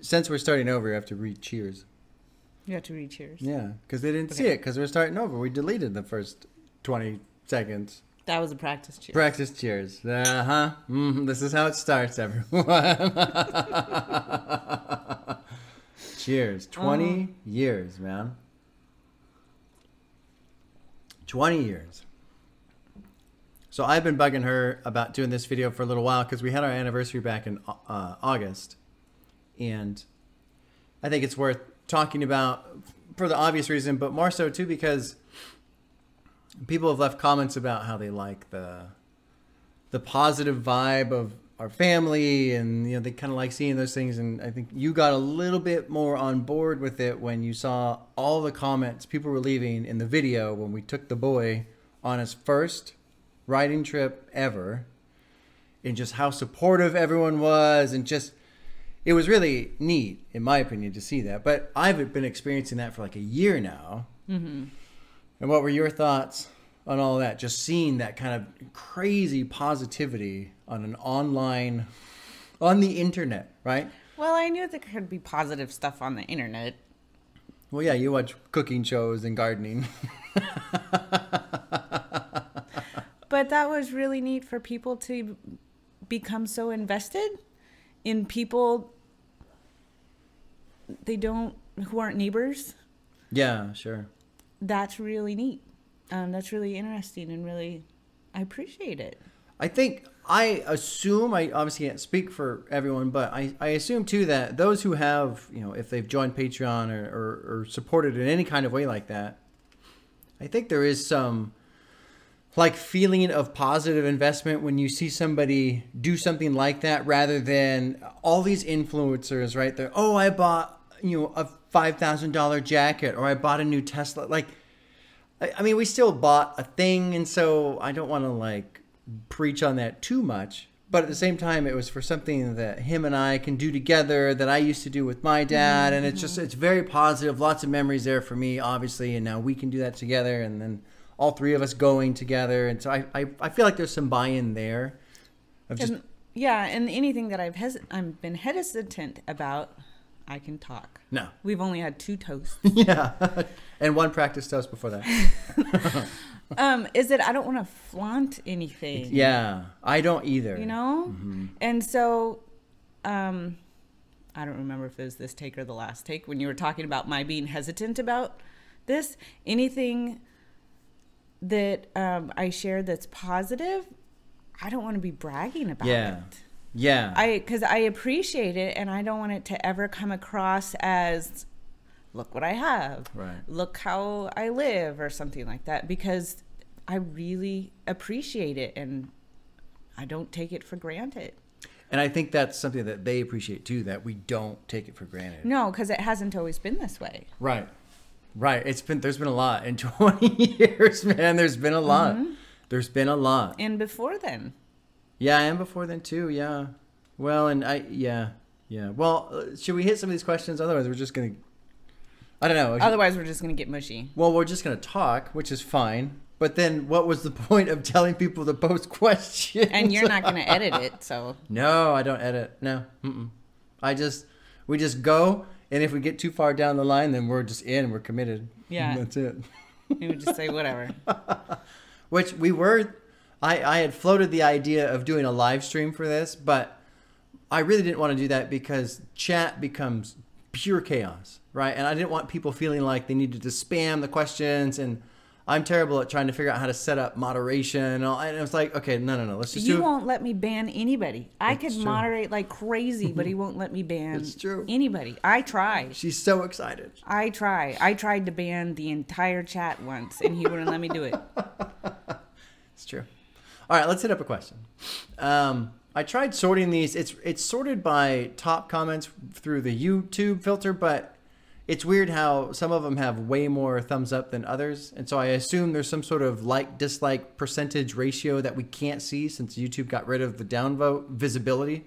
since we're starting over, you have to read cheers. You have to read cheers. Yeah, because they didn't see it because we're starting over. We deleted the first 20 seconds. That was a practice cheers. Practice cheers. Uh huh. Mm, this is how it starts, everyone. cheers. 20 years, man. 20 years. So I've been bugging her about doing this video for a little while because we had our anniversary back in uh, August. And I think it's worth talking about for the obvious reason, but more so too because people have left comments about how they like the the positive vibe of our family and you know they kind of like seeing those things. And i think you got a little bit more on board with it when you saw all the comments people were leaving in the video when we took the boy on his first riding trip ever and just how supportive everyone was and just it was really neat in my opinion to see that but i've been experiencing that for like a year now mm-hmm. and what were your thoughts on all that? Just seeing that kind of crazy positivity on an online, on the internet, right? Well, I knew there could be positive stuff on the internet. Well, yeah, you watch cooking shows and gardening. But that was really neat for people to become so invested in people they don't who aren't neighbors. yeah, sure. That's really neat. Um, that's really interesting and really I appreciate it. I think I assume I obviously can't speak for everyone, but I, I assume too that those who have you know if they've joined Patreon or, or, or supported in any kind of way like that, I think there is some like feeling of positive investment when you see somebody do something like that rather than all these influencers right there. Oh, I bought you know a five thousand dollar jacket or I bought a new Tesla. Like, I, I mean, we still bought a thing, and so I don't want to like preach on that too much. But at the same time, it was for something that him and I can do together that I used to do with my dad, and it's just it's very positive. Lots of memories there for me, obviously, and now we can do that together, and then all three of us going together, and so I I, I feel like there's some buy-in there. Of just and, yeah, and anything that I've hes- I've been hesitant about, I can talk. no, We've only had two toasts. yeah, and one practice toast before that. um, is that I don't want to flaunt anything. Yeah, I don't either. You know? Mm-hmm. And so um I don't remember if it was this take or the last take when you were talking about my being hesitant about this. Anything that um, I share that's positive, I don't want to be bragging about Yeah. it. Yeah, I because I appreciate it and I don't want it to ever come across as look what I have. Right. Look how I live or something like that because I really appreciate it and I don't take it for granted. and I think that's something that they appreciate too. That we don't take it for granted. No, because it hasn't always been this way. Right. Right. It's been there's been a lot in 20 years, man. There's been a lot. Mm-hmm. There's been a lot. And before then, Yeah, and before then too. Yeah. Well, and I yeah yeah. Well, uh, should we hit some of these questions? Otherwise, we're just gonna. I don't know. otherwise we're just gonna get mushy. well, we're just gonna talk, which is fine. But then, what was the point of telling people to post questions? And you're not gonna edit it, so No, I don't edit. No. Mm-mm. I just we just go, and if we get too far down the line, then we're just in. We're committed. Yeah. That's it. we would just say whatever. which we were I, I had floated the idea of doing a live stream for this but i really didn't want to do that because chat becomes pure chaos right and i didn't want people feeling like they needed to spam the questions and i'm terrible at trying to figure out how to set up moderation and, all, and it was like okay no no no let's just You do it won't let me ban anybody. I could true. moderate like crazy, but he won't let me ban It's true. anybody. I try. she's so excited I try. I tried to ban the entire chat once, and he wouldn't let me do it. It's true. All right, let's hit up a question. Um, I tried sorting these. It's it's sorted by top comments through the YouTube filter, but it's weird how some of them have way more thumbs up than others, and so I assume there's some sort of like dislike percentage ratio that we can't see since YouTube got rid of the downvote visibility.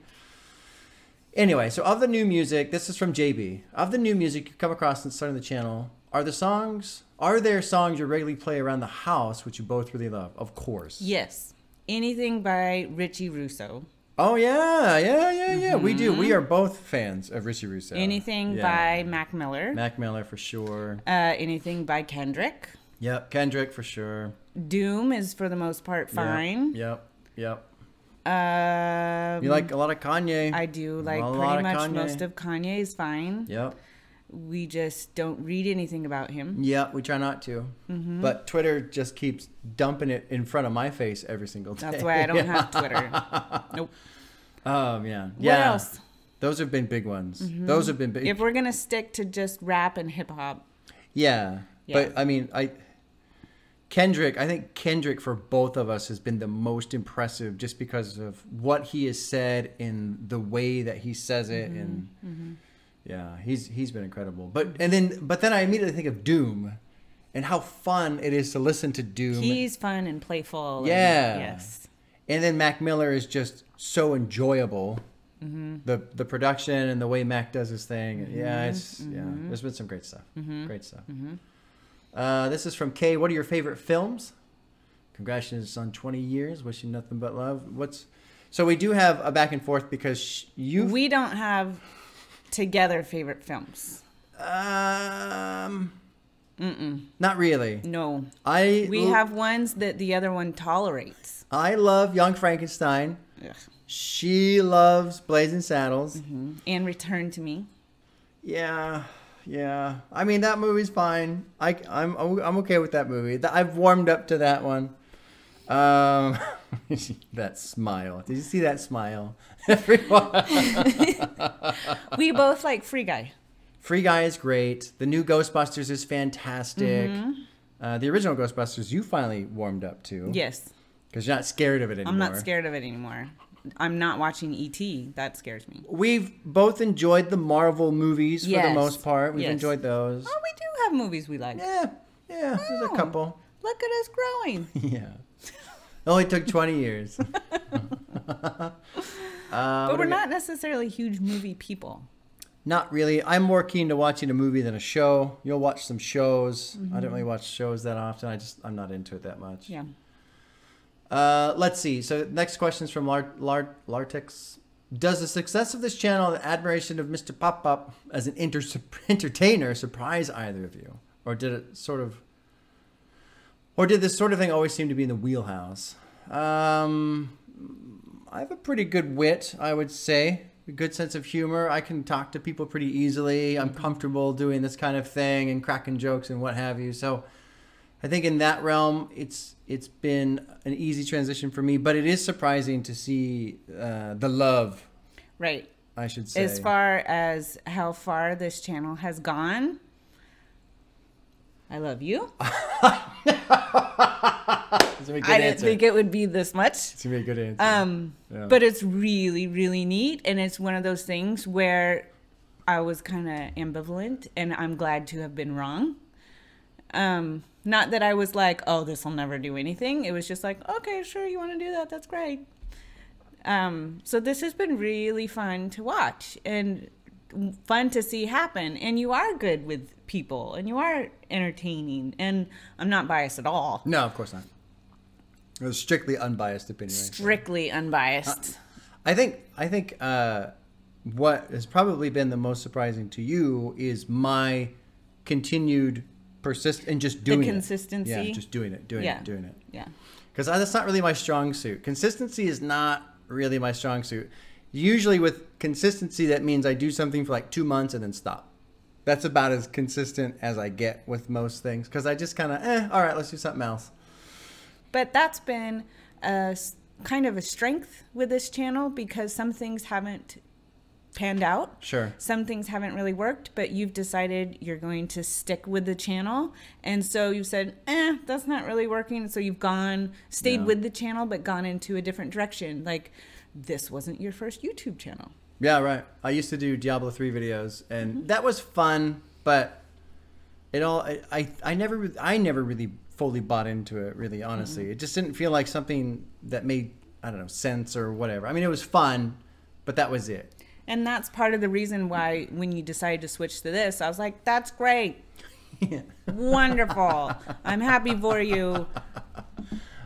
Anyway, so of the new music, this is from JB. Of the new music you come across since starting the channel, are the songs are there songs you regularly play around the house which you both really love? Of course. Yes. Anything by Richie Russo. Oh yeah, yeah, yeah, yeah. We do. We are both fans of Richie Russo. Anything Yeah. by Mac Miller. Mac Miller for sure. uh, anything by Kendrick. Yep, Kendrick for sure. Doom is for the most part fine. Yep, yep. Um, You like a lot of Kanye. I do like A pretty much Kanye. most of Kanye is fine. Yep. We just don't read anything about him. Yeah, we try not to. Mm-hmm. But Twitter just keeps dumping it in front of my face every single day. That's why I don't have Twitter. Nope. Oh man. What Yeah. else? Those have been big ones. Those have been big. If we're gonna stick to just rap and hip hop, yeah. Yeah. But I mean, I Kendrick, I think Kendrick for both of us has been the most impressive just because of what he has said and the way that he says it Mm-hmm. and yeah, he's he's been incredible. But and then but then I immediately think of Doom and how fun it is to listen to Doom. he's fun and playful. and- Yeah. yes. And then Mac Miller is just so enjoyable. Mm-hmm. The the production and the way Mac does his thing. Yeah, Mm-hmm. it's yeah. There's been some great stuff. Great stuff. Uh, this is from Kay. What are your favorite films? Congratulations on 20 years. Wishing nothing but love. What's so we do have a back and forth because you We don't have together favorite films. um not really. No. I We have ones that the other one tolerates. I love Young Frankenstein. Ugh. She loves Blazing Saddles. mm-hmm. And Return to Me. Yeah, yeah. I mean that movie's fine. I I'm I'm okay with that movie. I've warmed up to that one. Um, that smile. Did you see that smile? Everyone. We both like Free Guy. Free Guy is great. The new Ghostbusters is fantastic. Uh, the original Ghostbusters you finally warmed up to. Yes. Because you're not scared of it anymore. I'm not scared of it anymore. I'm not watching ET. That scares me. We've both enjoyed the Marvel movies for the most part. We've Yes. enjoyed those. Oh, we do have movies we like. Yeah, yeah. There's a Oh. couple. Look at us growing. Yeah. It only took 20 years. uh, but we're not necessarily huge movie people. Not really. I'm more keen to watching a movie than a show. You'll watch some shows. I don't really watch shows that often. I just I'm not into it that much. Yeah. Uh, let's see. So next question is from Lar- Lar- Lartex. Does the success of this channel and admiration of Mr. Pop Pop as an inter- entertainer surprise either of you, or did it sort of, or did this sort of thing always seem to be in the wheelhouse? Um, I have a pretty good wit, I would say. A good sense of humor. I can talk to people pretty easily. I'm comfortable doing this kind of thing and cracking jokes and what have you. So, I think in that realm, it's it's been an easy transition for me. But it is surprising to see uh, the love, Right. I should say. As far as how far this channel has gone, I love you. It's gonna be a good I didn't answer. think it would be this much. it's gonna be a good answer. Um, Yeah. but it's really, really neat, and it's one of those things where I was kind of ambivalent, and I'm glad to have been wrong. Um, not that I was like, "Oh, this will never do anything." It was just like, "Okay, sure, you want to do that? That's great." Um, so this has been really fun to watch and fun to see happen. And you are good with people, and you are entertaining. And I'm not biased at all. no, of course not. It was strictly unbiased opinion. right? Strictly unbiased. I think I think uh, what has probably been the most surprising to you is my continued persist and just doing it. consistency? Yeah, just doing it, doing Yeah. it, doing it. yeah. Because that's not really my strong suit. Consistency is not really my strong suit. Usually, with consistency, that means I do something for like two months and then stop. That's about as consistent as I get with most things. Because I just kind of, eh, all right, let's do something else. But that's been a kind of a strength with this channel because some things haven't panned out. Sure. Some things haven't really worked, but you've decided you're going to stick with the channel. And so you said, eh, that's not really working. So you've gone, stayed Yeah. with the channel, but gone into a different direction. Like, this wasn't your first YouTube channel. Yeah, right. I used to do Diablo 3 videos, and mm-hmm. that was fun, but it all, I, I, I never I never really fully bought into it, really, honestly. Mm-hmm. It just didn't feel like something that made, I don't know, sense or whatever. I mean, it was fun, but that was it. And that's part of the reason why when you decided to switch to this, I was like, that's great. Wonderful. I'm happy for you.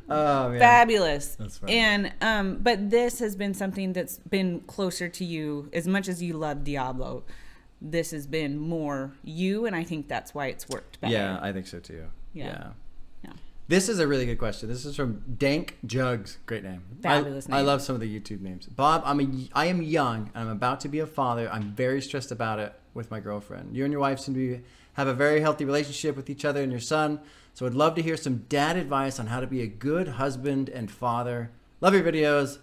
Oh man. fabulous. That's funny. And um, but this has been something that's been closer to you as much as you love Diablo. This has been more you, and I think that's why it's worked better. Yeah, I think so too. Yeah. Yeah. Yeah. This is a really good question. This is from Dank Jugs. Great name. Fabulous I, I love some of the YouTube names. Bob, I'm a, I am young and I'm about to be a father. I'm very stressed about it with my girlfriend. You and your wife seem to be, have a very healthy relationship with each other and your son. So I'd love to hear some dad advice on how to be a good husband and father. Love your videos.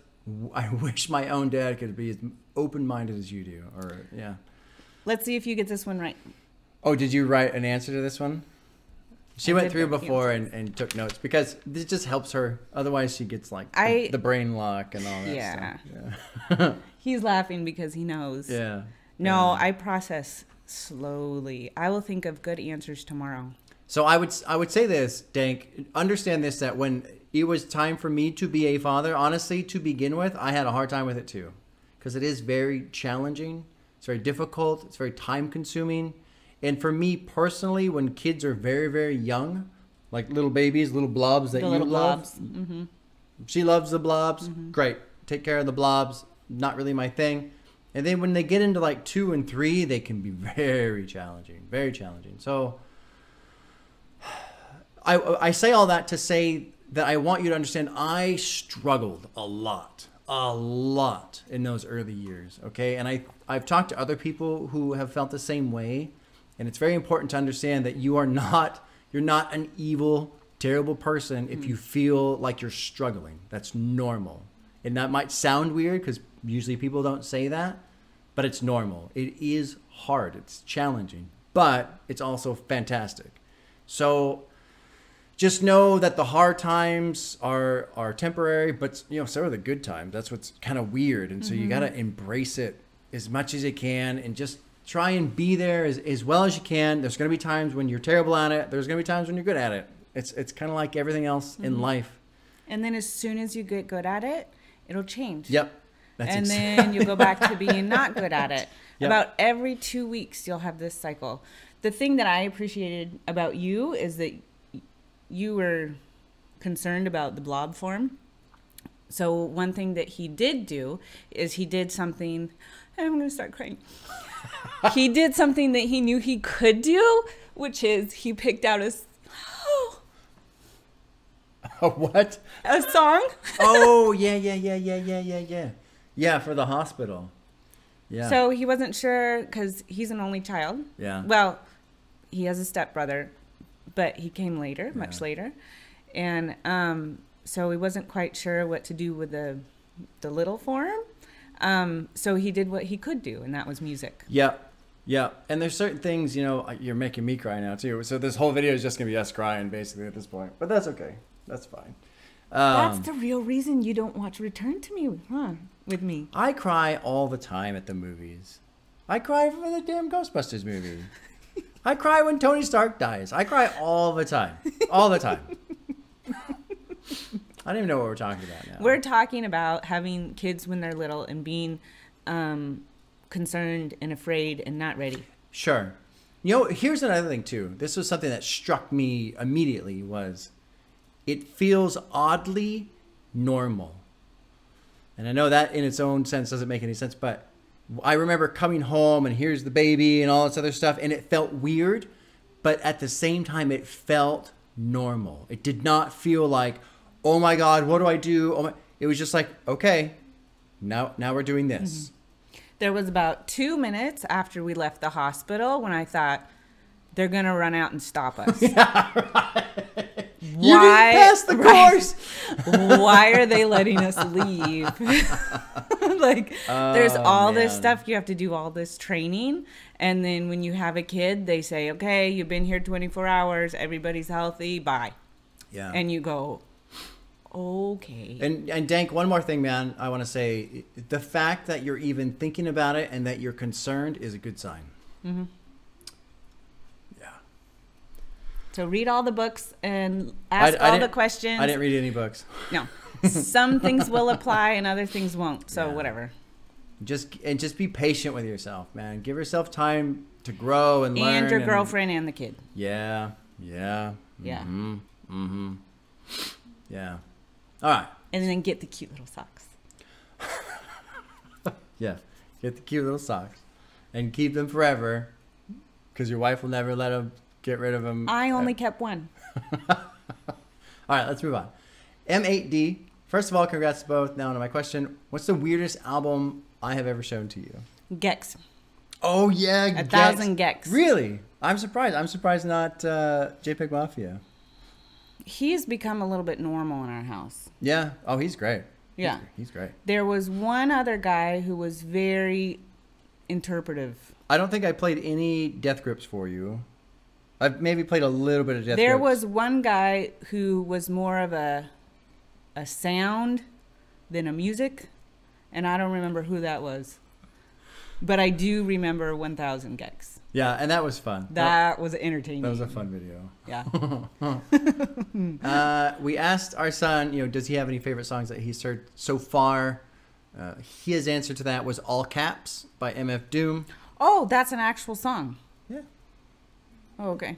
I wish my own dad could be as open-minded as you do. Or yeah. Let's see if you get this one right. Oh, did you write an answer to this one? She I went through before and, and took notes because this just helps her. Otherwise, she gets like the, I- the brain lock and all that Yeah. stuff. Yeah. He's laughing because he knows. yeah. No, Yeah. I process slowly. I will think of good answers tomorrow. So I would I would say this, Dank. Understand this that when it was time for me to be a father, honestly, to begin with, I had a hard time with it too, because it is very challenging. It's very difficult. It's very time consuming. And for me personally, when kids are very very young, like little babies, little blobs that The you love, blobs. hmm She loves the blobs. Mm-hmm. Great. Take care of the blobs. Not really my thing. And then when they get into like two and three, they can be very challenging. Very challenging. So I, I say all that to say that I want you to understand I struggled a lot, a lot in those early years. Okay. And I, I've talked to other people who have felt the same way. And it's very important to understand that you are not, you're not an evil, terrible person if you hmm. feel like you're struggling. That's normal. And that might sound weird because usually people don't say that, but it's normal. It is hard, it's challenging, but it's also fantastic. So just know that the hard times are are temporary, but you know so are the good times. That's what's kind of weird, and so you mm-hmm. got to embrace it as much as you can, and just try and be there as, as well as you can. There's going to be times when you're terrible at it. There's going to be times when you're good at it. It's it's kind of like everything else in mm-hmm. life. And then as soon as you get good at it, it'll change. Yep. That's and ex- then you'll go back to being not good at it. Yep. About every two weeks, you'll have this cycle. The thing that I appreciated about you is that you were concerned about the blob form. So one thing that he did do is he did something. I'm gonna start crying. he did something that he knew he could do, which is he picked out a s- what? a song. Oh yeah yeah yeah yeah yeah yeah yeah yeah for the hospital. Yeah. So he wasn't sure because he's an only child. yeah. Well, he has a stepbrother, but he came later, much Yeah. later, and um, so he wasn't quite sure what to do with the the little form. Um, so he did what he could do, and that was music. Yeah, yeah. And there's certain things, you know, you're making me cry now too. So this whole video is just gonna be us crying basically at this point. But that's okay. That's fine. Um, That's the real reason you don't watch Return to Me, huh? With me. I cry all the time at the movies. I cry for the damn Ghostbusters movie. I cry when Tony Stark dies. I cry all the time. All the time. I don't even know what we're talking about now. We're talking about having kids when they're little and being um, concerned and afraid and not ready. Sure. You know, here's another thing too. This was something that struck me immediately was it feels oddly normal. And I know that in its own sense doesn't make any sense, but I remember coming home and here's the baby and all this other stuff and it felt weird, but at the same time it felt normal. It did not feel like, "Oh my god, what do I do?" Oh my it was just like, "Okay, now now we're doing this." Mm-hmm. There was about two minutes after we left the hospital when I thought they're gonna run out and stop us. You didn't pass the right. course. Why are they letting us leave? like, there's Oh, all this stuff you have to do, all this training, and then when you have a kid, they say, "Okay, you've been here 24 hours. Everybody's healthy. Bye." Yeah. And you go, "Okay." And and Dank, one more thing, man. I want to say the fact that you're even thinking about it and that you're concerned is a good sign. Mhm. Yeah. So read all the books and ask I all the questions. I didn't read any books. No. Some things will apply and other things won't. So Yeah. whatever. Just and just be patient with yourself, man. Give yourself time to grow and learn. And your girlfriend and the kid. Yeah. Yeah. Yeah. Mm-hmm. Mm-hmm. Yeah. All right. and then get the cute little socks. Yeah. Get the cute little socks and keep them forever because your wife will never let them get rid of them. I only kept one. All right, let's move on. M8D. First of all, congrats to both. Now to my question: What's the weirdest album I have ever shown to you? gecs. Oh yeah, A gecs. thousand gecs. Really? I'm surprised. I'm surprised not uh, JPEG Mafia. He's become a little bit normal in our house. Yeah. Oh, he's great. He's- Yeah. he's great. There was one other guy who was very interpretive. I don't think I played any Death Grips for you. I've maybe played a little bit of Death there Grips. was one guy who was more of a a sound than a music, and I don't remember who that was. But I do remember 1000 gecs. Yeah, and that was fun. That was entertaining. that was a fun video. Yeah. Uh, we asked our son, you know, does he have any favorite songs that he's heard so far? Uh, his answer to that was All Caps by MF Doom. Oh, that's an actual song. Oh, okay.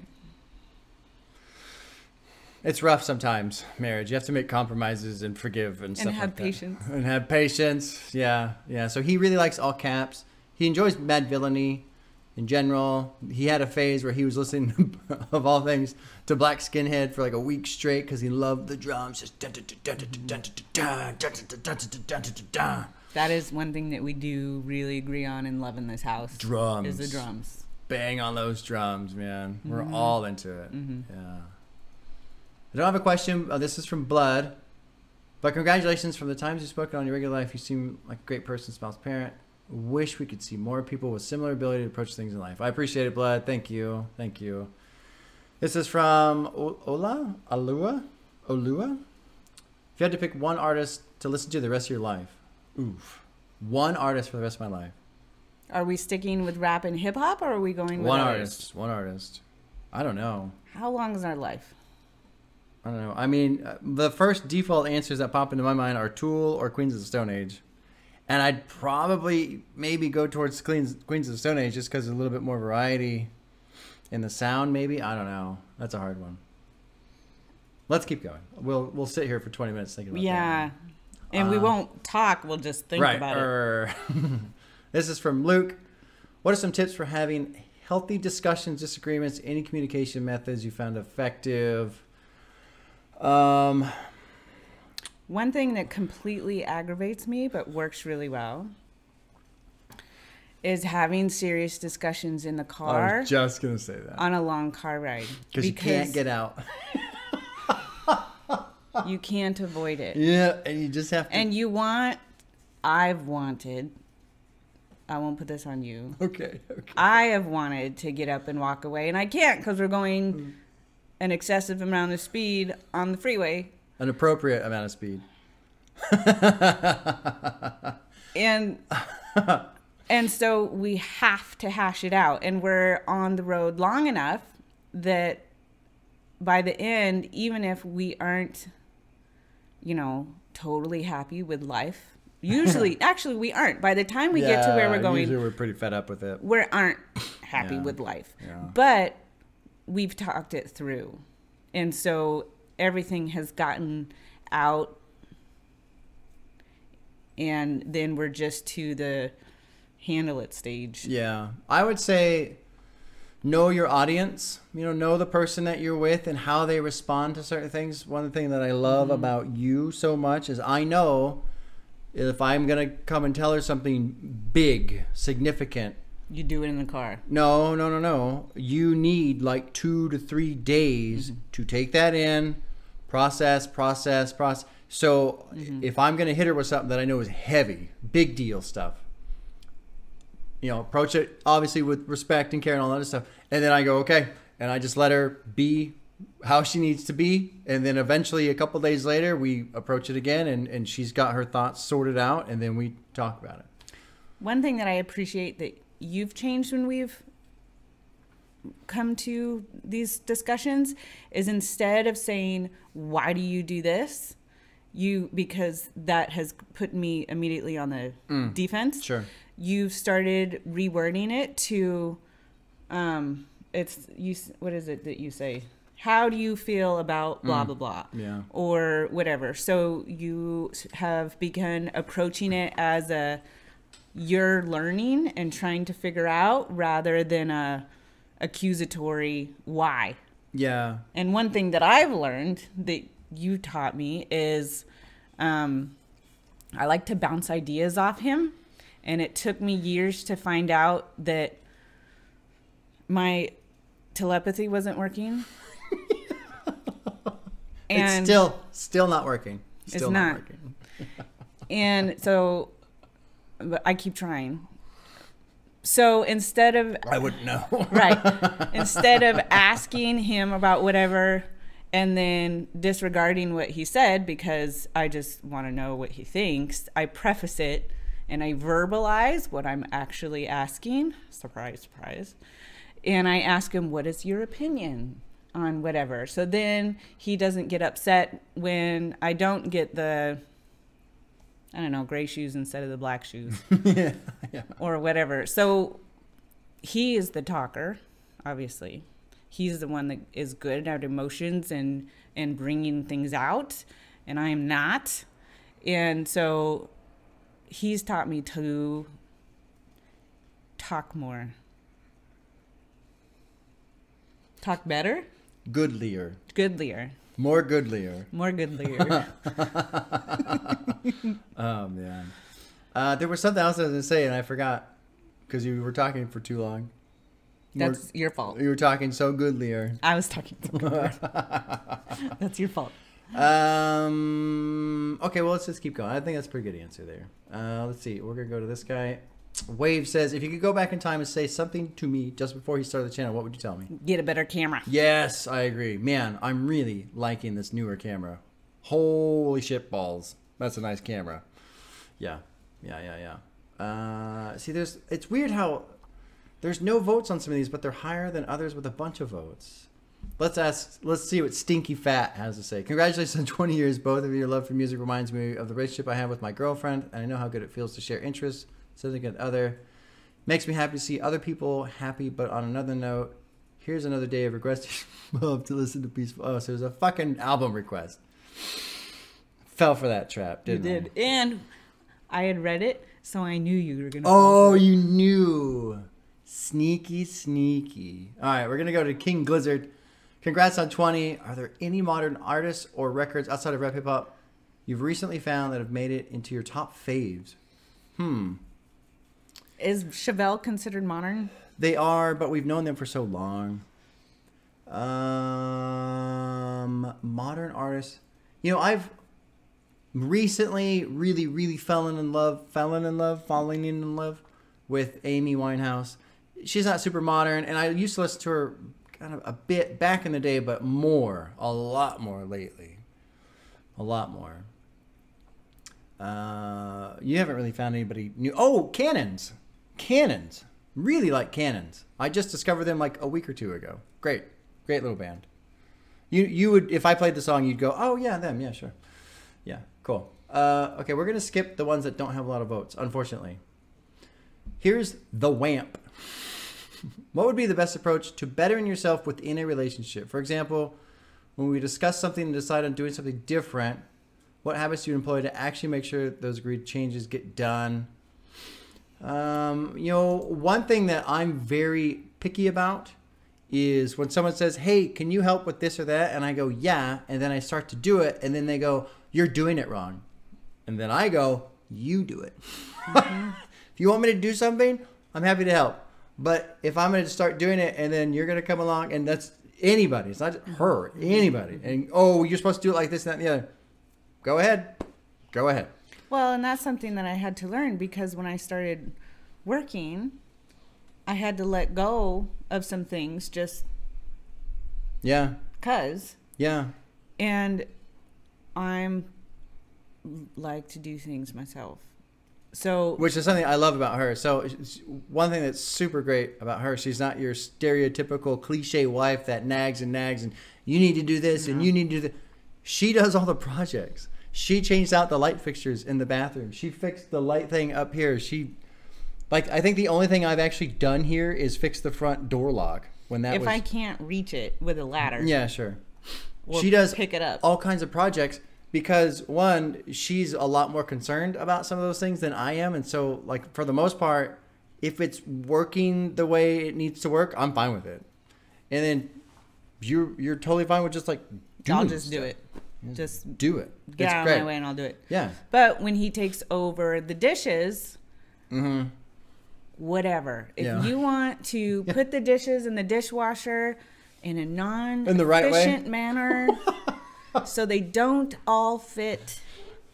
It's rough sometimes, marriage. You have to make compromises and forgive and, and stuff have like patience. That. And have patience. Yeah, yeah. So he really likes all caps. He enjoys Madvillainy in general. He had a phase where he was listening, of all things, to Black Skinhead for like a week straight because he loved the drums. Just that is one thing that we do really agree on and love in this house. Drums is the drums bang on those drums, man. We're Mm-hmm. all into it. Yeah. I don't have a question. Uh, this is from Blood. But congratulations from the times you've spoken on your regular life. You seem like a great person, spouse, parent. Wish we could see more people with similar ability to approach things in life. I appreciate it, Blood. Thank you. Thank you. This is from O- Ola? Alua? Olua? If you had to pick one artist to listen to the rest of your life, oof. One artist for the rest of my life. Are we sticking with rap and hip hop or are we going with One artists? artist. One artist. I don't know. How long is our life? I don't know. I mean, uh, the first default answers that pop into my mind are Tool or Queens of the Stone Age. And I'd probably maybe go towards Queens, Queens of the Stone Age just because a little bit more variety in the sound, maybe. I don't know. That's a hard one. Let's keep going. We'll we'll sit here for 20 minutes thinking about Yeah. And we Uh, won't talk, we'll just think right. about it. this is from Luke. What are some tips for having healthy discussions, disagreements, any communication methods you found effective? Um, One thing that completely aggravates me but works really well is having serious discussions in the I car was just gonna say that on a long car ride. because you can't get out. you can't avoid it. Yeah, and you just have to. And you want I've wanted I won't put this on you. okay, okay. I have wanted to get up and walk away and I can't because we're going mm. an excessive amount of speed on the freeway An appropriate amount of speed. and and so we have to hash it out and we're on the road long enough that by the end even if we aren't you know totally happy with life usually actually we aren't by the time we get to where we're going Usually, we're pretty fed up with it. we aren't happy Yeah. with life Yeah. but we've talked it through and so everything has gotten out and then we're just to the handle it stage Yeah, I would say know your audience. You know, know the person that you're with and how they respond to certain things. One thing that I love Mm-hmm. about you so much is I know if I'm gonna come and tell her something big, significant. you do it in the car No, no, no, no. You need like two to three days Mm-hmm. to take that in, process, process, process. So Mm-hmm. if I'm gonna hit her with something that I know is heavy, big deal stuff, you know, approach it obviously with respect and care and all that stuff, and then I go okay, and I just let her be how she needs to be, and then eventually a couple days later we approach it again, and and she's got her thoughts sorted out, and then we talk about it. one thing that i appreciate that you've changed when we've come to these discussions is instead of saying why do you do this? You because that has put me immediately on the defense. Sure. you've started rewording it to um it's you what is it that you say how do you feel about blah blah blah Yeah. or whatever so you have begun approaching it as a you're learning and trying to figure out rather than a accusatory why Yeah. and one thing that I've learned that you taught me is um, I like to bounce ideas off him. And it took me years to find out that my telepathy wasn't working. It's still still not working. Still not. working. and so but I keep trying. So instead of I wouldn't know. right instead of asking him about whatever and then disregarding what he said because i just want to know what he thinks i preface it and i verbalize what i'm actually asking surprise surprise and i ask him what is your opinion on whatever so then he doesn't get upset when i don't get the i don't know gray shoes instead of the black shoes yeah. Yeah. or whatever. So he is the talker, obviously. He's the one that is good at emotions and and bringing things out, and I am not. And so he's taught me to talk more. Talk better? Goodlier. Goodlier. More goodlier. More goodlier. Oh man. Uh, there was something else I was gonna say and I forgot because you were talking for too long. More- That's your fault. you were talking so goodlier. I was talking so good. That's your fault. Um. Okay. Well, let's just keep going. I think that's a pretty good answer there. Uh, let's see. We're gonna go to this guy. Wave says, "If you could go back in time and say something to me just before he started the channel, what would you tell me?" Get a better camera. Yes, I agree. Man, I'm really liking this newer camera. Holy shit balls. That's a nice camera. Yeah. Yeah, yeah, yeah. Uh, see, there's it's weird how there's no votes on some of these, but they're higher than others with a bunch of votes. Let's ask. Let's see what Stinky Fat has to say. Congratulations on 20 years, both of. Your love for music reminds me of the relationship I have with my girlfriend, and I know how good it feels to share interests, significant other. Makes me happy to see other people happy. But on another note, here's another day of requesting love to listen to peaceful. Oh, so it was a fucking album request. Fell for that trap, didn't I? did. And I had read it, so I knew you were going to. Oh, you knew. Sneaky, sneaky. All right, we're going to go to King Blizzard. Congrats on 20. Are there any modern artists or records outside of rap hip hop you've recently found that have made it into your top faves? Hmm. Is Chevelle considered modern? They are, but we've known them for so long. Um, modern artists. You know, I've recently really, really fallen in love, fallen in love, falling in love with Amy Winehouse. She's not super modern, and I used to listen to her kind of a bit back in the day, but more, a lot more lately. A lot more. Uh, you haven't really found anybody new. Oh, Cannons. Cannons. Really like Cannons. I just discovered them like a week or two ago. Great. Great little band. You you would if I played the song, you'd go, "Oh yeah, them. Yeah, sure." Yeah, cool. Uh, okay, we're gonna skip the ones that don't have a lot of votes, unfortunately. Here's the WAMP. what would be the best approach to bettering yourself within a relationship? For example, when we discuss something and decide on doing something different, what habits do you employ to actually make sure those agreed changes get done? Um, you know, one thing that I'm very picky about is when someone says, "Hey, can you help with this or that?" and I go, "Yeah," and then I start to do it, and then they go, "You're doing it wrong," and then I go, "You do it." if you want me to do something, I'm happy to help. But if I'm going to start doing it, and then you're going to come along, and that's anybody, it's not her, anybody, and oh, you're supposed to do it like this, and that, and the other. Go ahead, go ahead. Well, and that's something that I had to learn because when I started working, I had to let go of some things just Yeah, cuz yeah, and I'm like to do things myself. So which is something I love about her. So one thing that's super great about her, she's not your stereotypical cliche wife that nags and nags and you need to do this and you need to do that. She does all the projects. She changed out the light fixtures in the bathroom. She fixed the light thing up here. She like I think the only thing I've actually done here is fix the front door lock. when that if was I can't reach it with a ladder, yeah sure she does pick it up. all kinds of projects because one she's a lot more concerned about some of those things than i am and so like for the most part if it's working the way it needs to work i'm fine with it and then you're you're totally fine with just like I'll just do it. Just do it get It's out great. of my way and I'll do it. yeah But when he takes over the dishes, mm-hmm. whatever. If Yeah. you want to put the dishes in the dishwasher in a non In the right way? efficient manner so they don't all fit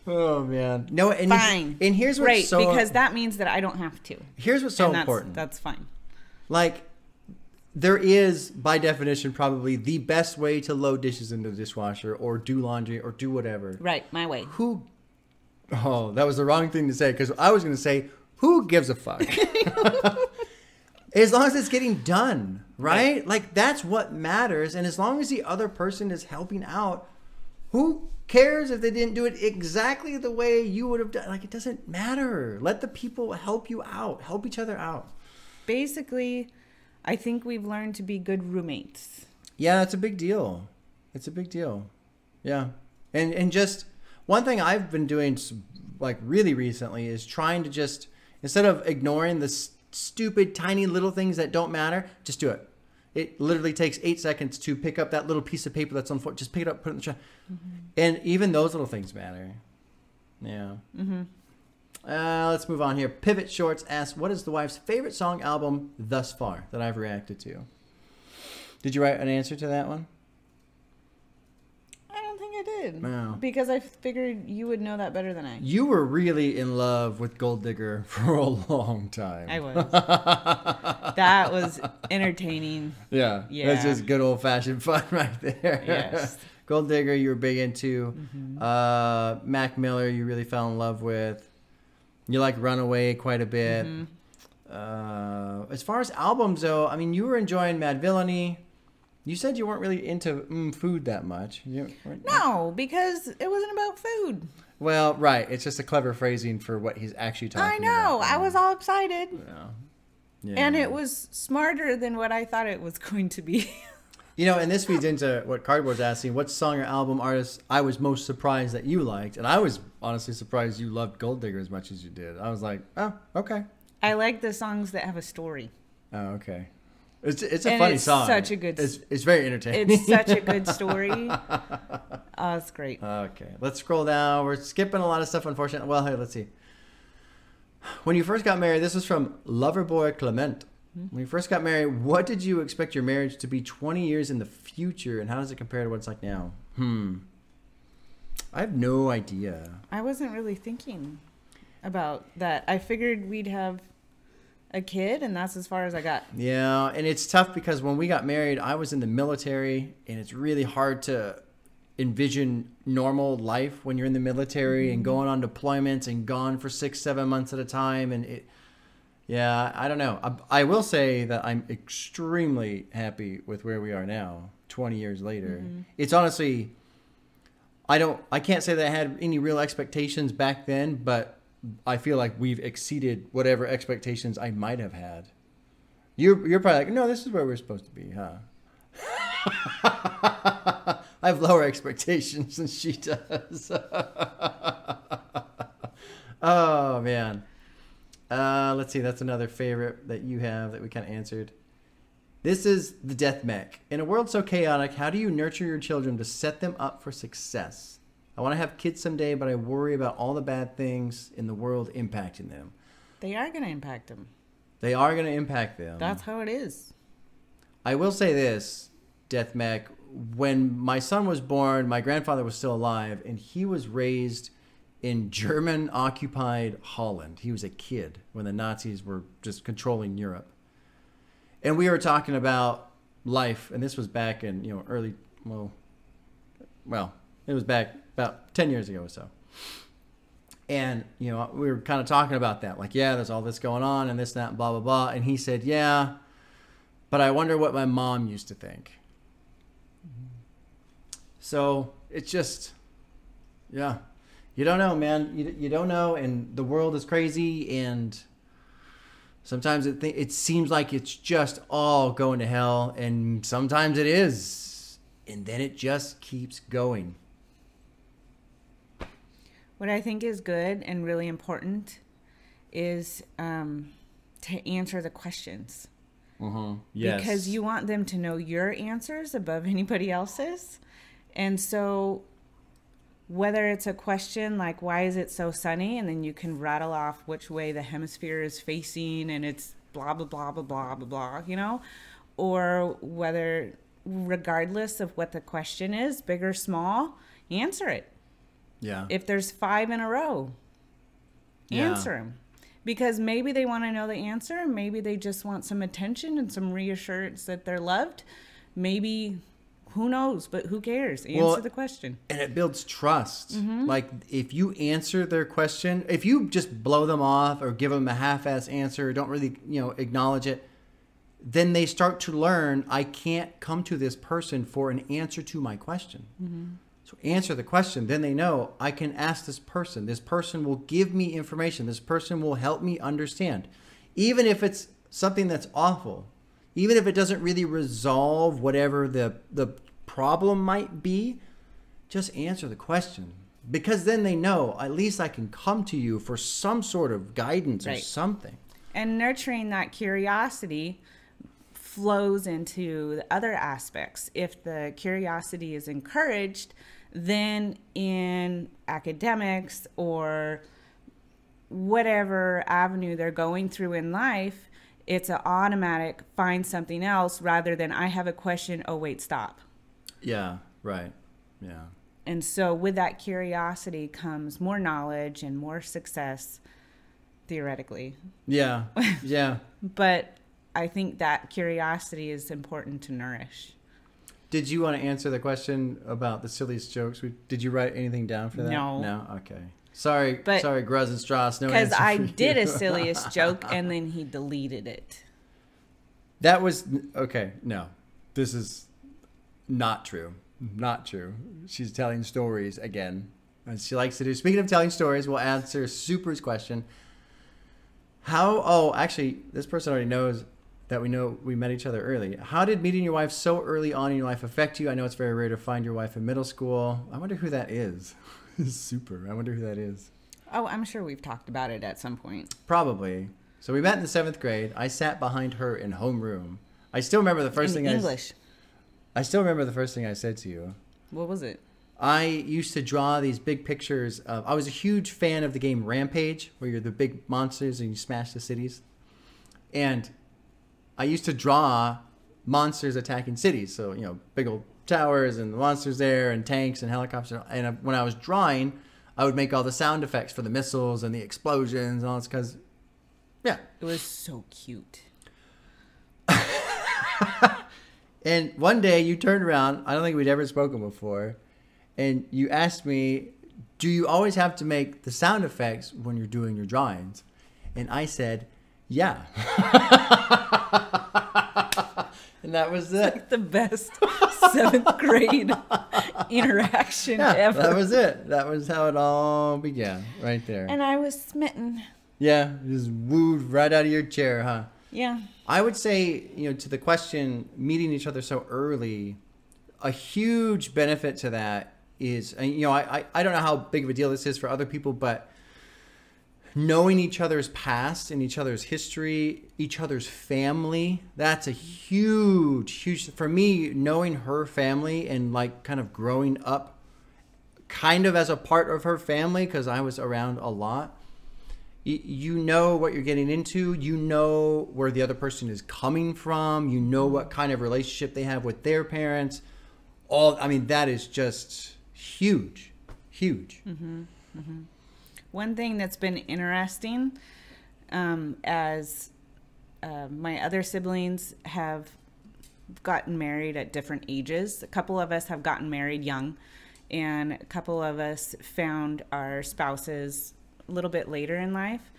oh man no and here's- fine. and here's what's Great, so because that means that I don't have to. here's what's so and that's, important That's fine. like there is by definition probably the best way to load dishes into the dishwasher or do laundry or do whatever. Right, my way. who oh that was the wrong thing to say because i was going to say who gives a fuck? As long as it's getting done right? like that's what matters and as long as the other person is helping out who cares if they didn't do it exactly the way you would have done like it doesn't matter. Let the people help you out help each other out. Basically, I think we've learned to be good roommates. Yeah, that's a big deal. It's a big deal. Yeah. And and just one thing I've been doing like really recently is trying to just instead of ignoring the s- stupid tiny little things that don't matter, just do it. It literally takes 8 seconds to pick up that little piece of paper that's on the floor. Just pick it up, put it in the trash. And even those little things matter. Yeah. Mm-hmm. Uh, let's move on here. Pivot Shorts asks, "What is the wife's favorite song album thus far that I've reacted to?" Did you write an answer to that one? I don't think I did. No. Because I figured you would know that better than I. You were really in love with Gold Digger for a long time. I was. that was entertaining. yeah. Yeah. That's just good old fashioned fun right there. Yes. Gold Digger, you were big into. Uh, Mac Miller, you really fell in love with. You like Runaway quite a bit. Mm-hmm. Uh, as far as albums, though, I mean, you were enjoying Madvillainy. You said you weren't really into mm, food that much. You No, because it wasn't about food. Well, right. It's just a clever phrasing for what he's actually talking about. I about. know. I was all excited. Yeah. Yeah. And it was smarter than what I thought it was going to be. You know, and this feeds into what Cardboard's asking. What song or album artist I was most surprised that you liked? And I was honestly surprised you loved Gold Digger as much as you did. I was like, oh, okay. I like the songs that have a story. Oh, okay. It's, it's a And funny it's song. such a good- It's, it's very entertaining. It's such a good story. Oh, it's great. Okay, let's scroll down. We're skipping a lot of stuff, unfortunately. Well, hey, let's see. When you first got married, this was from Loverboy Clement. When you first got married, what did you expect your marriage to be 20 years in the future, and how does it compare to what it's like now? Hmm. I have no idea. I wasn't really thinking about that. I figured we'd have a kid, and that's as far as I got. Yeah, and it's tough because when we got married, I was in the military, and it's really hard to envision normal life when you're in the military and going on deployments and gone for six, seven months at a time. And it, yeah, I don't know. I, I will say that I'm extremely happy with where we are now, 20 years later. Mm-hmm. It's honestly, I don't, I can't say that I had any real expectations back then, but I feel like we've exceeded whatever expectations I might have had. You're, you're probably like, no, this is where we're supposed to be, huh? I have lower expectations than she does. oh man. Uh, let's see. That's another favorite that you have that we kind of answered. This is the death mech. In a world so chaotic, how do you nurture your children to set them up for success? I want to have kids someday, but I worry about all the bad things in the world impacting them. They are going to impact them. They are going to impact them. That's how it is. I will say this, Death Mech. When my son was born, my grandfather was still alive, and he was raised in German occupied Holland. He was a kid when the Nazis were just controlling Europe. And we were talking about life, and this was back in, you know, early, well, well, it was back about 10 years ago or so. And, you know, we were kind of talking about that. Like, yeah, there's all this going on and this, and that, and blah, blah, blah. And he said, yeah, but I wonder what my mom used to think. So it's just, yeah, you don't know, man. You, you don't know, and the world is crazy, and Sometimes it th- it seems like it's just all going to hell, and sometimes it is, and then it just keeps going. What I think is good and really important is um, to answer the questions. Uh-huh. Yes. Because you want them to know your answers above anybody else's. And so, whether it's a question like, why is it so sunny? And then you can rattle off which way the hemisphere is facing and it's blah, blah, blah, blah, blah, blah, blah, you know? Or whether, regardless of what the question is, big or small, answer it. yeah. If there's five in a row, Yeah. answer them. Because maybe they want to know the answer. Maybe they just want some attention and some reassurance that they're loved. Maybe, who knows? But who cares? Answer Well, the question. and it builds trust. Mm-hmm. Like if you answer their question, if you just blow them off or give them a half-ass answer, don't really, you know, acknowledge it, then they start to learn I can't come to this person for an answer to my question. Mm-hmm. So answer the question, then they know I can ask this person. This person will give me information. This person will help me understand. Even if it's something that's awful, even if it doesn't really resolve whatever the the problem might be, just answer the question. Because then they know at least I can come to you for some sort of guidance or something. And nurturing that curiosity flows into the other aspects. If the curiosity is encouraged, then in academics or whatever avenue they're going through in life, it's an automatic find something else rather than I have a question, oh, wait, stop. Yeah, right. Yeah. And so with that curiosity comes more knowledge and more success theoretically. Yeah. Yeah. But I think that curiosity is important to nourish. Did you want to answer the question about the silliest jokes? Did you write anything down for that? No. No. Okay. Sorry. But- sorry, Gruz and Strauss. No Because I did you. a silliest joke and then he deleted it. that was okay. No, this is not true. Not true. She's telling stories again, as she likes to do. Speaking of telling stories, we'll answer Super's question. How? Oh, actually, this person already knows that we know we met each other early. How did meeting your wife so early on in your life affect you? I know it's very rare to find your wife in middle school. I wonder who that is. Super. I wonder who that is. Oh, I'm sure we've talked about it at some point. Probably. So we met in the seventh grade. I sat behind her in homeroom. I still remember the first In thing English. I. I still remember the first thing I said to you. What was it? I used to draw these big pictures of. I was a huge fan of the game Rampage, where you're the big monsters and you smash the cities. And I used to draw monsters attacking cities. So you know, big old towers and the monsters there, and tanks and helicopters. And when I was drawing, I would make all the sound effects for the missiles and the explosions and all this because, yeah. It was so cute. And one day you turned around, I don't think we'd ever spoken before, and you asked me, Do you always have to make the sound effects when you're doing your drawings? And I said, Yeah. and that was it. The best seventh grade interaction Yeah, ever. that was it. That was how it all began, right there. and I was smitten. yeah, just wooed right out of your chair, huh? Yeah. I would say, you know, to the question, meeting each other so early, a huge benefit to that is, and, you know, I, I, I don't know how big of a deal this is for other people, but knowing each other's past and each other's history, each other's family, that's a huge, huge, for me, knowing her family and like kind of growing up kind of as a part of her family, because I was around a lot you know what you're getting into you know where the other person is coming from you know what kind of relationship they have with their parents. All i mean that is just huge huge mm-hmm, mm-hmm. One thing that's been interesting um, as uh, my other siblings have gotten married at different ages. A couple of us have gotten married young, and a couple of us found our spouses a little bit later in life.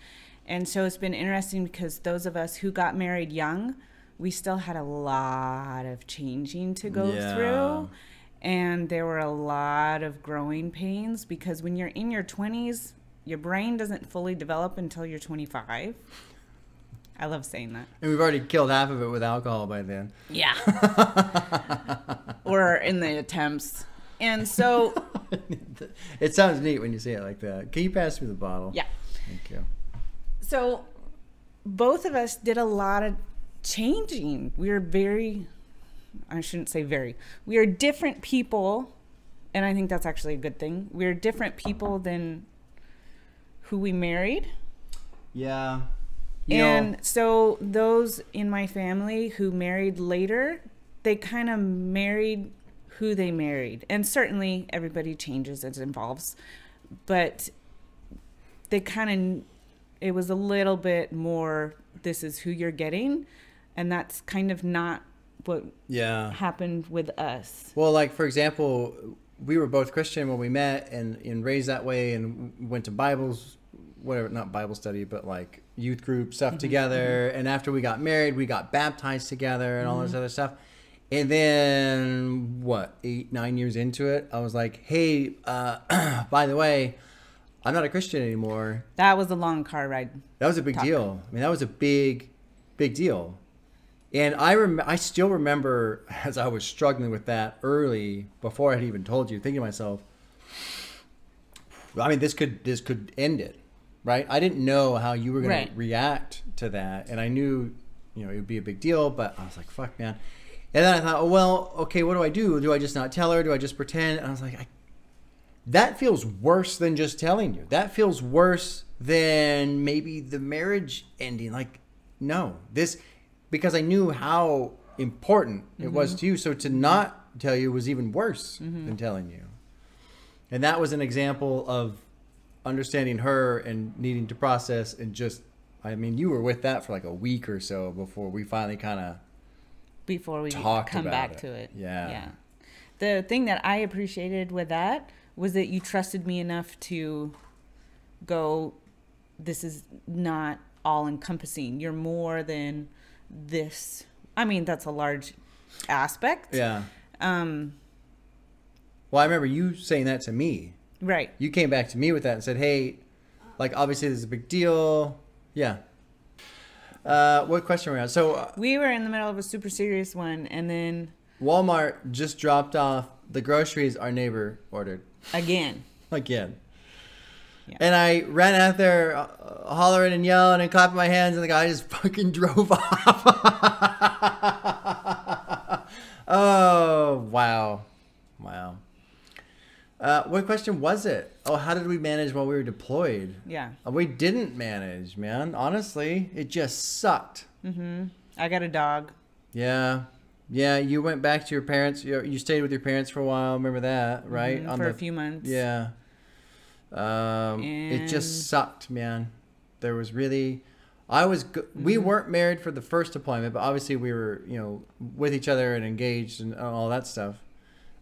And so it's been interesting because those of us who got married young, we still had a lot of changing to go Yeah. through. And there were a lot of growing pains because when you're in your 20s, your brain doesn't fully develop until you're 25. I love saying that. And we've already killed half of it with alcohol by then. Yeah. or in the attempts. And so, it sounds neat when you say it like that. Can you pass me the bottle? yeah. Thank you. So, both of us did a lot of changing. We are very, I shouldn't say very, we are different people. And I think that's actually a good thing. We're different people than who we married. Yeah. You know- and so those in my family who married later, they kind of married who they married. And certainly everybody changes as it evolves. But they kind of it was a little bit more this is who you're getting and that's kind of not what yeah. happened with us. Well, like for example, we were both Christian when we met and, and raised that way and went to Bibles, whatever, not Bible study, but like youth group stuff mm-hmm, together. Mm-hmm. And after we got married, we got baptized together and all this mm-hmm. other stuff. And then what, eight, nine years into it, I was like, hey, uh, by the way, I'm not a Christian anymore. That was a long car ride. That was a big Talk. deal. I mean, that was a big, big deal. And I rem- I still remember as I was struggling with that early, before I had even told you, thinking to myself, I mean, this could this could end it, right? I didn't know how you were going Right. to react to that, and I knew, you know, it would be a big deal. But I was like, fuck, man. And then I thought, oh, well, okay, what do I do? Do I just not tell her? Do I just pretend? And I was like, I that feels worse than just telling you. That feels worse than maybe the marriage ending. Like, no, this because I knew how important it was mm-hmm. to you. So to mm-hmm. not tell you was even worse mm-hmm. than telling you. And that was an example of understanding her and needing to process and just. I mean, you were with that for like a week or so before we finally kind of before we come back it. to it. Yeah. Yeah. The thing that I appreciated with that was that you trusted me enough to go, this is not all encompassing. You're more than this. I mean, that's a large aspect. yeah. Um, Well, I remember you saying that to me. Right. you came back to me with that and said, "Hey, like obviously this is a big deal." Yeah. Uh, what question were we on? So uh, We were in the middle of a super serious one, and then Walmart just dropped off the groceries our neighbor ordered again. again. Yeah. And I ran out there uh, hollering and yelling and clapping my hands, and the guy just fucking drove off. oh, wow. Wow. Uh, what question was it? Oh, how did we manage while we were deployed? Yeah. Uh, We didn't manage, man. Honestly, it just sucked. I got a dog. Yeah. Yeah, you went back to your parents. You, you stayed with your parents for a while. Remember that, right? mhm, for a few months. Yeah. Um, it just sucked, man. There was really, I was. Go- We Mm-hmm. weren't married for the first deployment, but obviously we were, you know, with each other and engaged and all that stuff.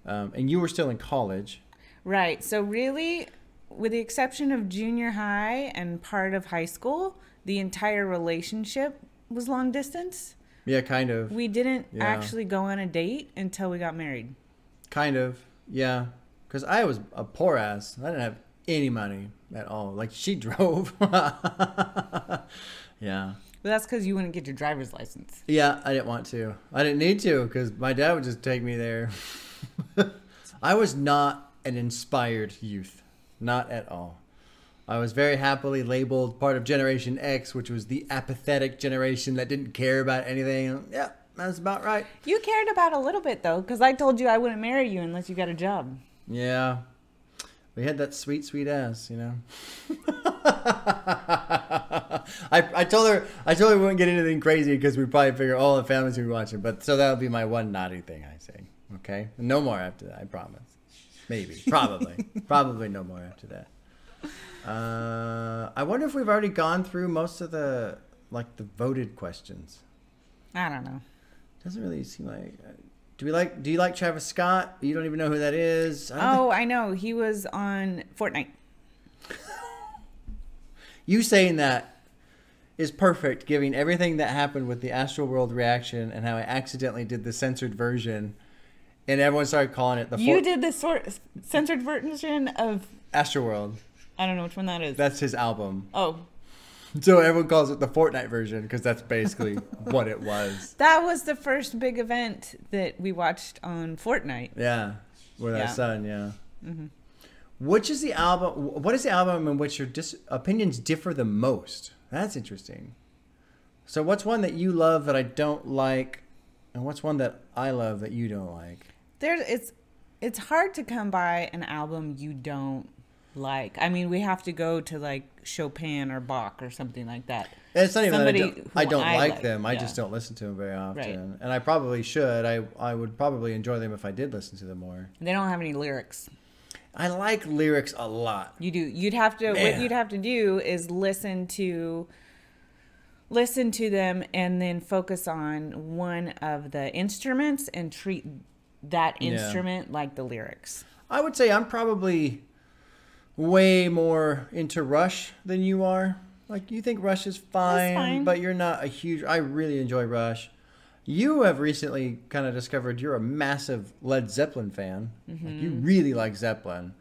Um, and you were still in college. Right. So really, with the exception of junior high and part of high school, the entire relationship was long distance. Yeah, kind of. We didn't Yeah. actually go on a date until we got married. Kind of, yeah. Because I was a poor ass. I didn't have any money at all. Like she drove. yeah, But that's because you wouldn't get your driver's license. yeah. I didn't want to. I didn't need to because my dad would just take me there. I was not an inspired youth, not at all. I was very happily labeled part of Generation X, which was the apathetic generation that didn't care about anything. Yeah, that's about right. You cared about a little bit though, because I told you I wouldn't marry you unless you got a job. Yeah. We had that sweet, sweet ass, you know. I, I told her I told her we wouldn't get anything crazy because we probably figure all the families would be watching. But so that'll be my one naughty thing I say. Okay, no more after that. I promise. Maybe, probably, probably no more after that. Uh, I wonder if we've already gone through most of the like the voted questions. I don't know. Doesn't really seem like. uh, Do we like? Do you like Travis Scott? You don't even know who that is. I don't think- Oh, I know. He was on Fortnite. You saying that is perfect, giving everything that happened with the Astroworld reaction and how I accidentally did the censored version, and everyone started calling it the You did the sort censored version of Astro World. I don't know which one that is. That's his album. oh, So everyone calls it the Fortnite version because that's basically what it was. That was the first big event that we watched on Fortnite. Yeah, with our son. Yeah. hmm Which is the album? What is the album in which your dis- opinions differ the most? That's interesting. So, what's one that you love that I don't like, and what's one that I love that you don't like? There's it's it's hard to come by an album you don't like. I mean, we have to go to like Chopin or Bach or something like that. And it's not even Somebody that I don't, I don't I like like, them. I just don't listen to them very often, Right. and I probably should. I I would probably enjoy them if I did listen to them more. They don't have any lyrics. I like lyrics a lot. You do. You'd have to. What you'd have to do is listen to listen to them and then focus on one of the instruments and treat that Yeah. instrument like the lyrics. I would say I'm probably way more into Rush than you are. Like you think Rush is fine, fine. but you're not a huge. I really enjoy Rush. You have recently kind of discovered you're a massive Led Zeppelin fan. Like, you Mm-hmm. really like Zeppelin,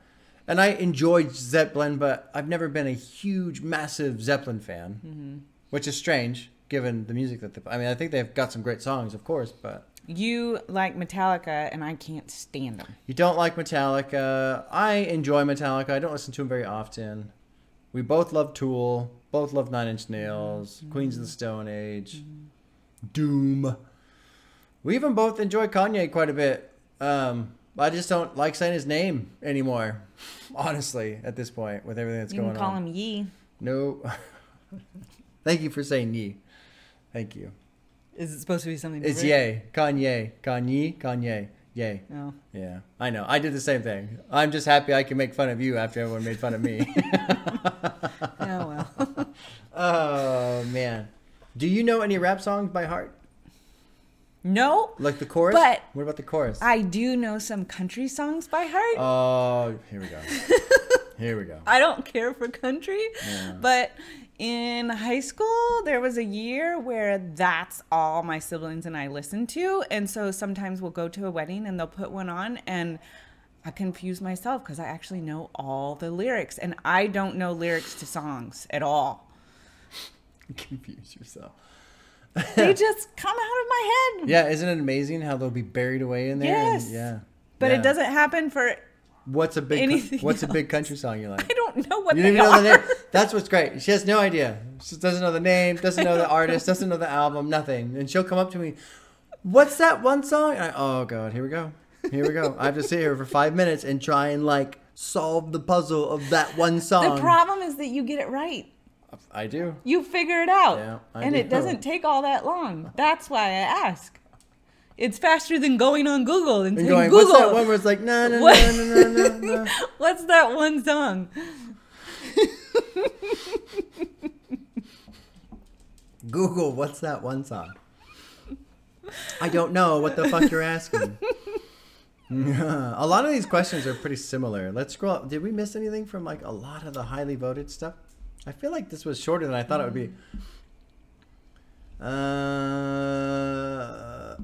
and I enjoy Zeppelin, but I've never been a huge, massive Zeppelin fan, Mm-hmm. which is strange given the music that they. I mean, I think they've got some great songs, of course, but You like Metallica, and I can't stand them. You don't like Metallica. I enjoy Metallica. I don't listen to them very often. We both love Tool. Both love Nine Inch Nails. Queens of the Stone Age. Doom. We even both enjoy Kanye quite a bit. Um, I just don't like saying his name anymore. Honestly, at this point, with everything that's You going can call on. him Yee. No. Thank you for saying ye. Thank you. Is it supposed to be something? It's yay. Kanye. Kanye. Kanye. Yay. No. Yeah, I know. I did the same thing. I'm just happy I can make fun of you after everyone made fun of me. Oh well. oh man, do you know any rap songs by heart? No, Like the chorus? But- what about the chorus? I do know some country songs by heart. Oh, here we go. Here we go. I don't care for country, Yeah. but in high school there was a year where that's all my siblings and I listened to, and so sometimes we'll go to a wedding and they'll put one on and I confuse myself because I actually know all the lyrics and I don't know lyrics to songs at all. Confuse yourself. They just come out of my head. Yeah, isn't it amazing how they'll be buried away in there? and- Yes. yeah. But Yeah. it doesn't happen for What's a big? anything What's a big country song you like? I don't know what You they even are. know the name. That's what's great. She has no idea. She doesn't know the name, doesn't know the artist, doesn't know the album, nothing. And she'll come up to me, "What's that one song?" And I, oh god, here we go. Here we go. I have to sit here for five minutes and try and like solve the puzzle of that one song. The problem is that you get it right. I do. You figure it out. Yeah, I and do. it doesn't take all that long. That's why I ask. It's faster than going on Google and, And saying, going, Google, what's that one where it's like, no, no, no, no, no, no, no. what's that one song? Google, what's that one song? I don't know what the fuck you're asking. a lot of these questions are pretty similar. Let's scroll up. Did we miss anything from like a lot of the highly voted stuff? I feel like this was shorter than I thought it would be. Uh,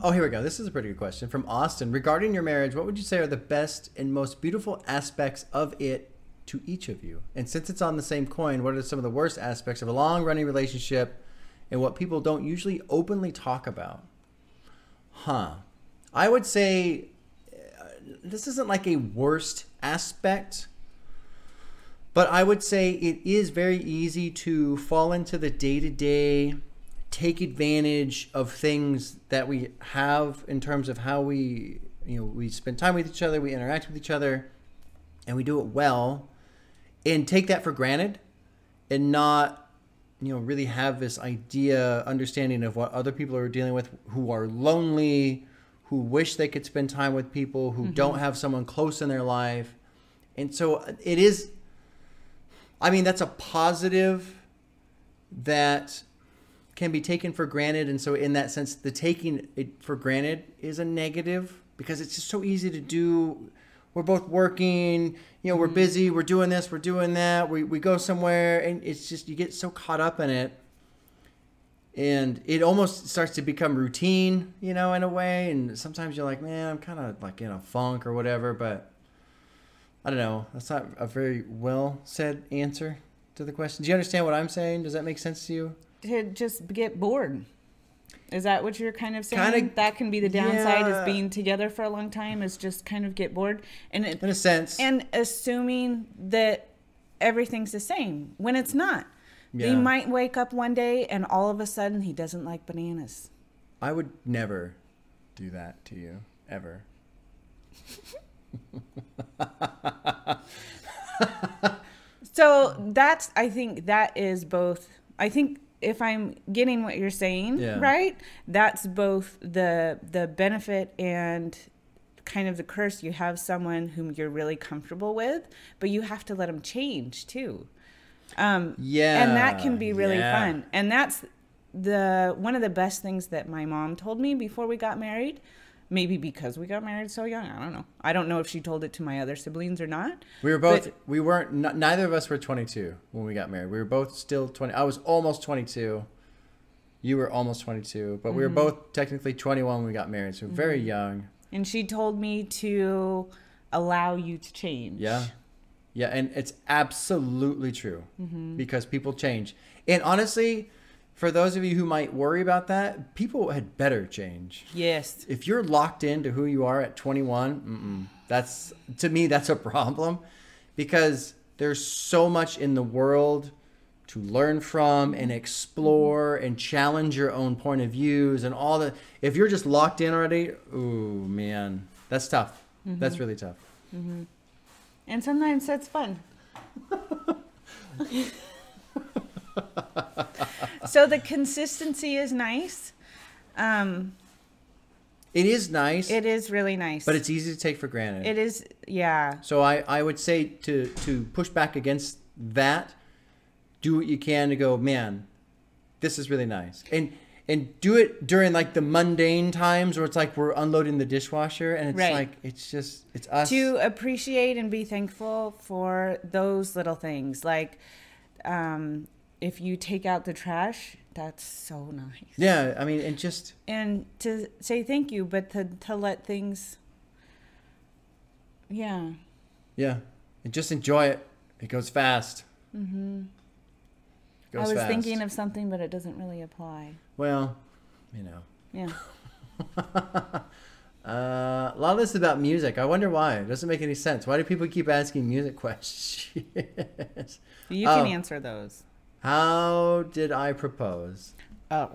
oh, here we go. This is a pretty good question from Austin. Regarding your marriage, what would you say are the best and most beautiful aspects of it to each of you? And since it's on the same coin, what are some of the worst aspects of a long running relationship and what people don't usually openly talk about? Huh. I would say uh, this isn't like a worst aspect, but I would say it is very easy to fall into the day to day, take advantage of things that we have in terms of how we, you know, we spend time with each other, we interact with each other, and we do it well, and take that for granted, and not, you know, really have this idea, understanding of what other people are dealing with, who are lonely, who wish they could spend time with people, who mm-hmm. don't have someone close in their life, and so it is. I mean, that's a positive that can be taken for granted. And so, in that sense, the taking it for granted is a negative because it's just so easy to do. We're both working, you know, we're mm-hmm. busy, we're doing this, we're doing that, we, we go somewhere, and it's just, you get so caught up in it. And it almost starts to become routine, you know, in a way. And sometimes you're like, man, I'm kind of like in a funk or whatever, but I don't know. That's not a very well said answer. to the question? Do you understand what I'm saying? Does that make sense to you? To just get bored. Is that what you're kind of saying? Kinda- that can be the downside Yeah. is being together for a long time is just kind of get bored and it, In a sense. and assuming that everything's the same when it's not. Yeah. He might wake up one day and all of a sudden he doesn't like bananas. I would never do that to you ever. So that's I think that is both I think if I'm getting what you're saying, Yeah. right? That's both the the benefit and kind of the curse. You have someone whom you're really comfortable with, but you have to let them change too. Um Yeah. and that can be really yeah. fun. And that's the one of the best things that my mom told me before we got married. Maybe because we got married so young. I don't know. I don't know if she told it to my other siblings or not. We were both. But- we weren't. n- neither of us were 22 when we got married. We were both still 20. I was almost 22. You were almost 22, but we were Mm-hmm. both technically 21 when we got married. So very young. And she told me to allow you to change. Yeah. Yeah, and it's absolutely true Mm-hmm. because people change. And honestly, for those of you who might worry about that, people had better change. Yes. if you're locked into who you are at 21 mm-mm, that's to me that's a problem because there's so much in the world to learn from and explore and challenge your own point of views and all the if you're just locked in already ooh man that's tough mm-hmm. that's really tough mm-hmm. And sometimes that's fun. so the consistency is nice. Um, it is nice it is really nice. but it's easy to take for granted it is yeah. So I, I would say to to push back against that, do what you can to go, man, this is really nice. And and do it during like the mundane times where it's like we're unloading the dishwasher and it's Right. like it's just it's us. To appreciate and be thankful for those little things. Like um, if you take out the trash, that's so nice. yeah, I mean and just and to say thank you, but to to let things, yeah, yeah. And just enjoy it. It goes fast. Mm-hmm. I was thinking of something, but it doesn't really apply. well, you know. Yeah, Uh, a lot of this is about music. I wonder why. It doesn't make any sense. Why do people keep asking music questions? you can answer those. How did I propose? Oh,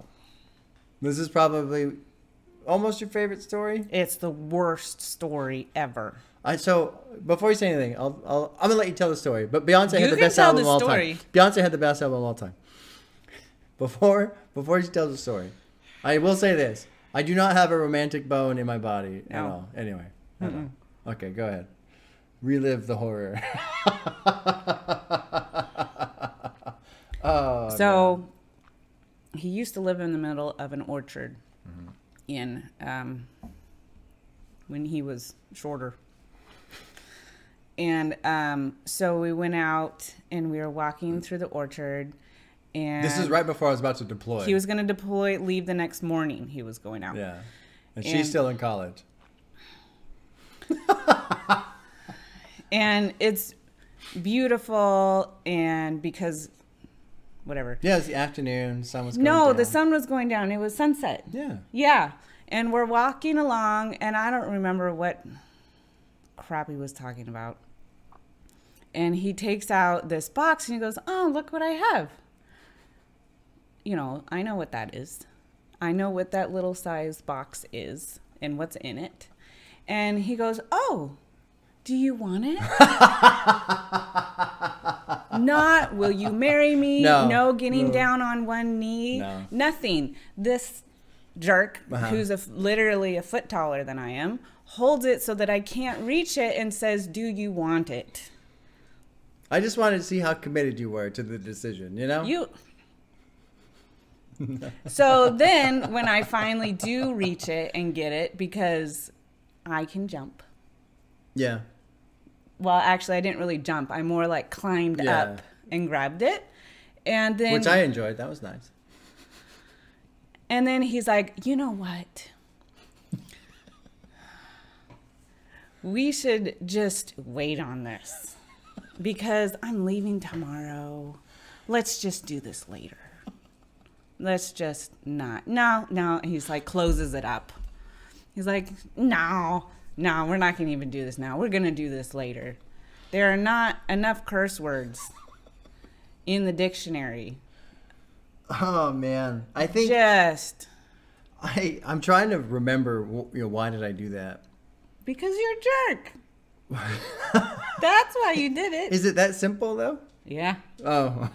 This is probably almost your favorite story. it's the worst story ever. I so before you say anything, I'll, I'll I'm gonna let you tell the story. But Beyonce You had the best album the of all story. time. Beyonce had the best album of all time. Before before she tells the story, I will say this: I do not have a romantic bone in my body at all. Anyway, I don't. okay, go ahead. Relive the horror. oh, so he used to live in the middle of an orchard in um, when he was shorter. And um, so we went out and we were walking through the orchard. And this is right before I was about to deploy. He was going to deploy, leave the next morning. He was going out. Yeah, and, And- she's still in college. And it's beautiful, and because whatever. Yeah, it's the afternoon. Sun was going No, the sun was going down. It was sunset. Yeah. Yeah. And we're walking along, and I don't remember what crap he was talking about. And he takes out this box and he goes, Oh, look what I have. You know, I know what that is. I know what that little size box is and what's in it. And he goes, Oh, do you want it? Not, will you marry me? No, getting no. down on one knee. No. Nothing. This jerk, Uh-huh. who's a f literally a foot taller than I am, holds it so that I can't reach it and says, Do you want it? I just wanted to see how committed you were to the decision, you know? You. so then, when I finally do reach it and get it, because I can jump. yeah. Well, actually, I didn't really jump. I more like climbed Yeah. up and grabbed it. And then, Which I enjoyed. That was nice. and then he's like, you know what? We should just wait on this because I'm leaving tomorrow. let's just do this later. Let's just not. No, no. He's like, closes it up. He's like, no, no, we're not going to even do this now. We're going to do this later. There are not enough curse words in the dictionary. Oh man, I think Just I I'm trying to remember. You know, why did I do that? because you're a jerk. That's why you did it. Is it that simple though? Yeah. Oh.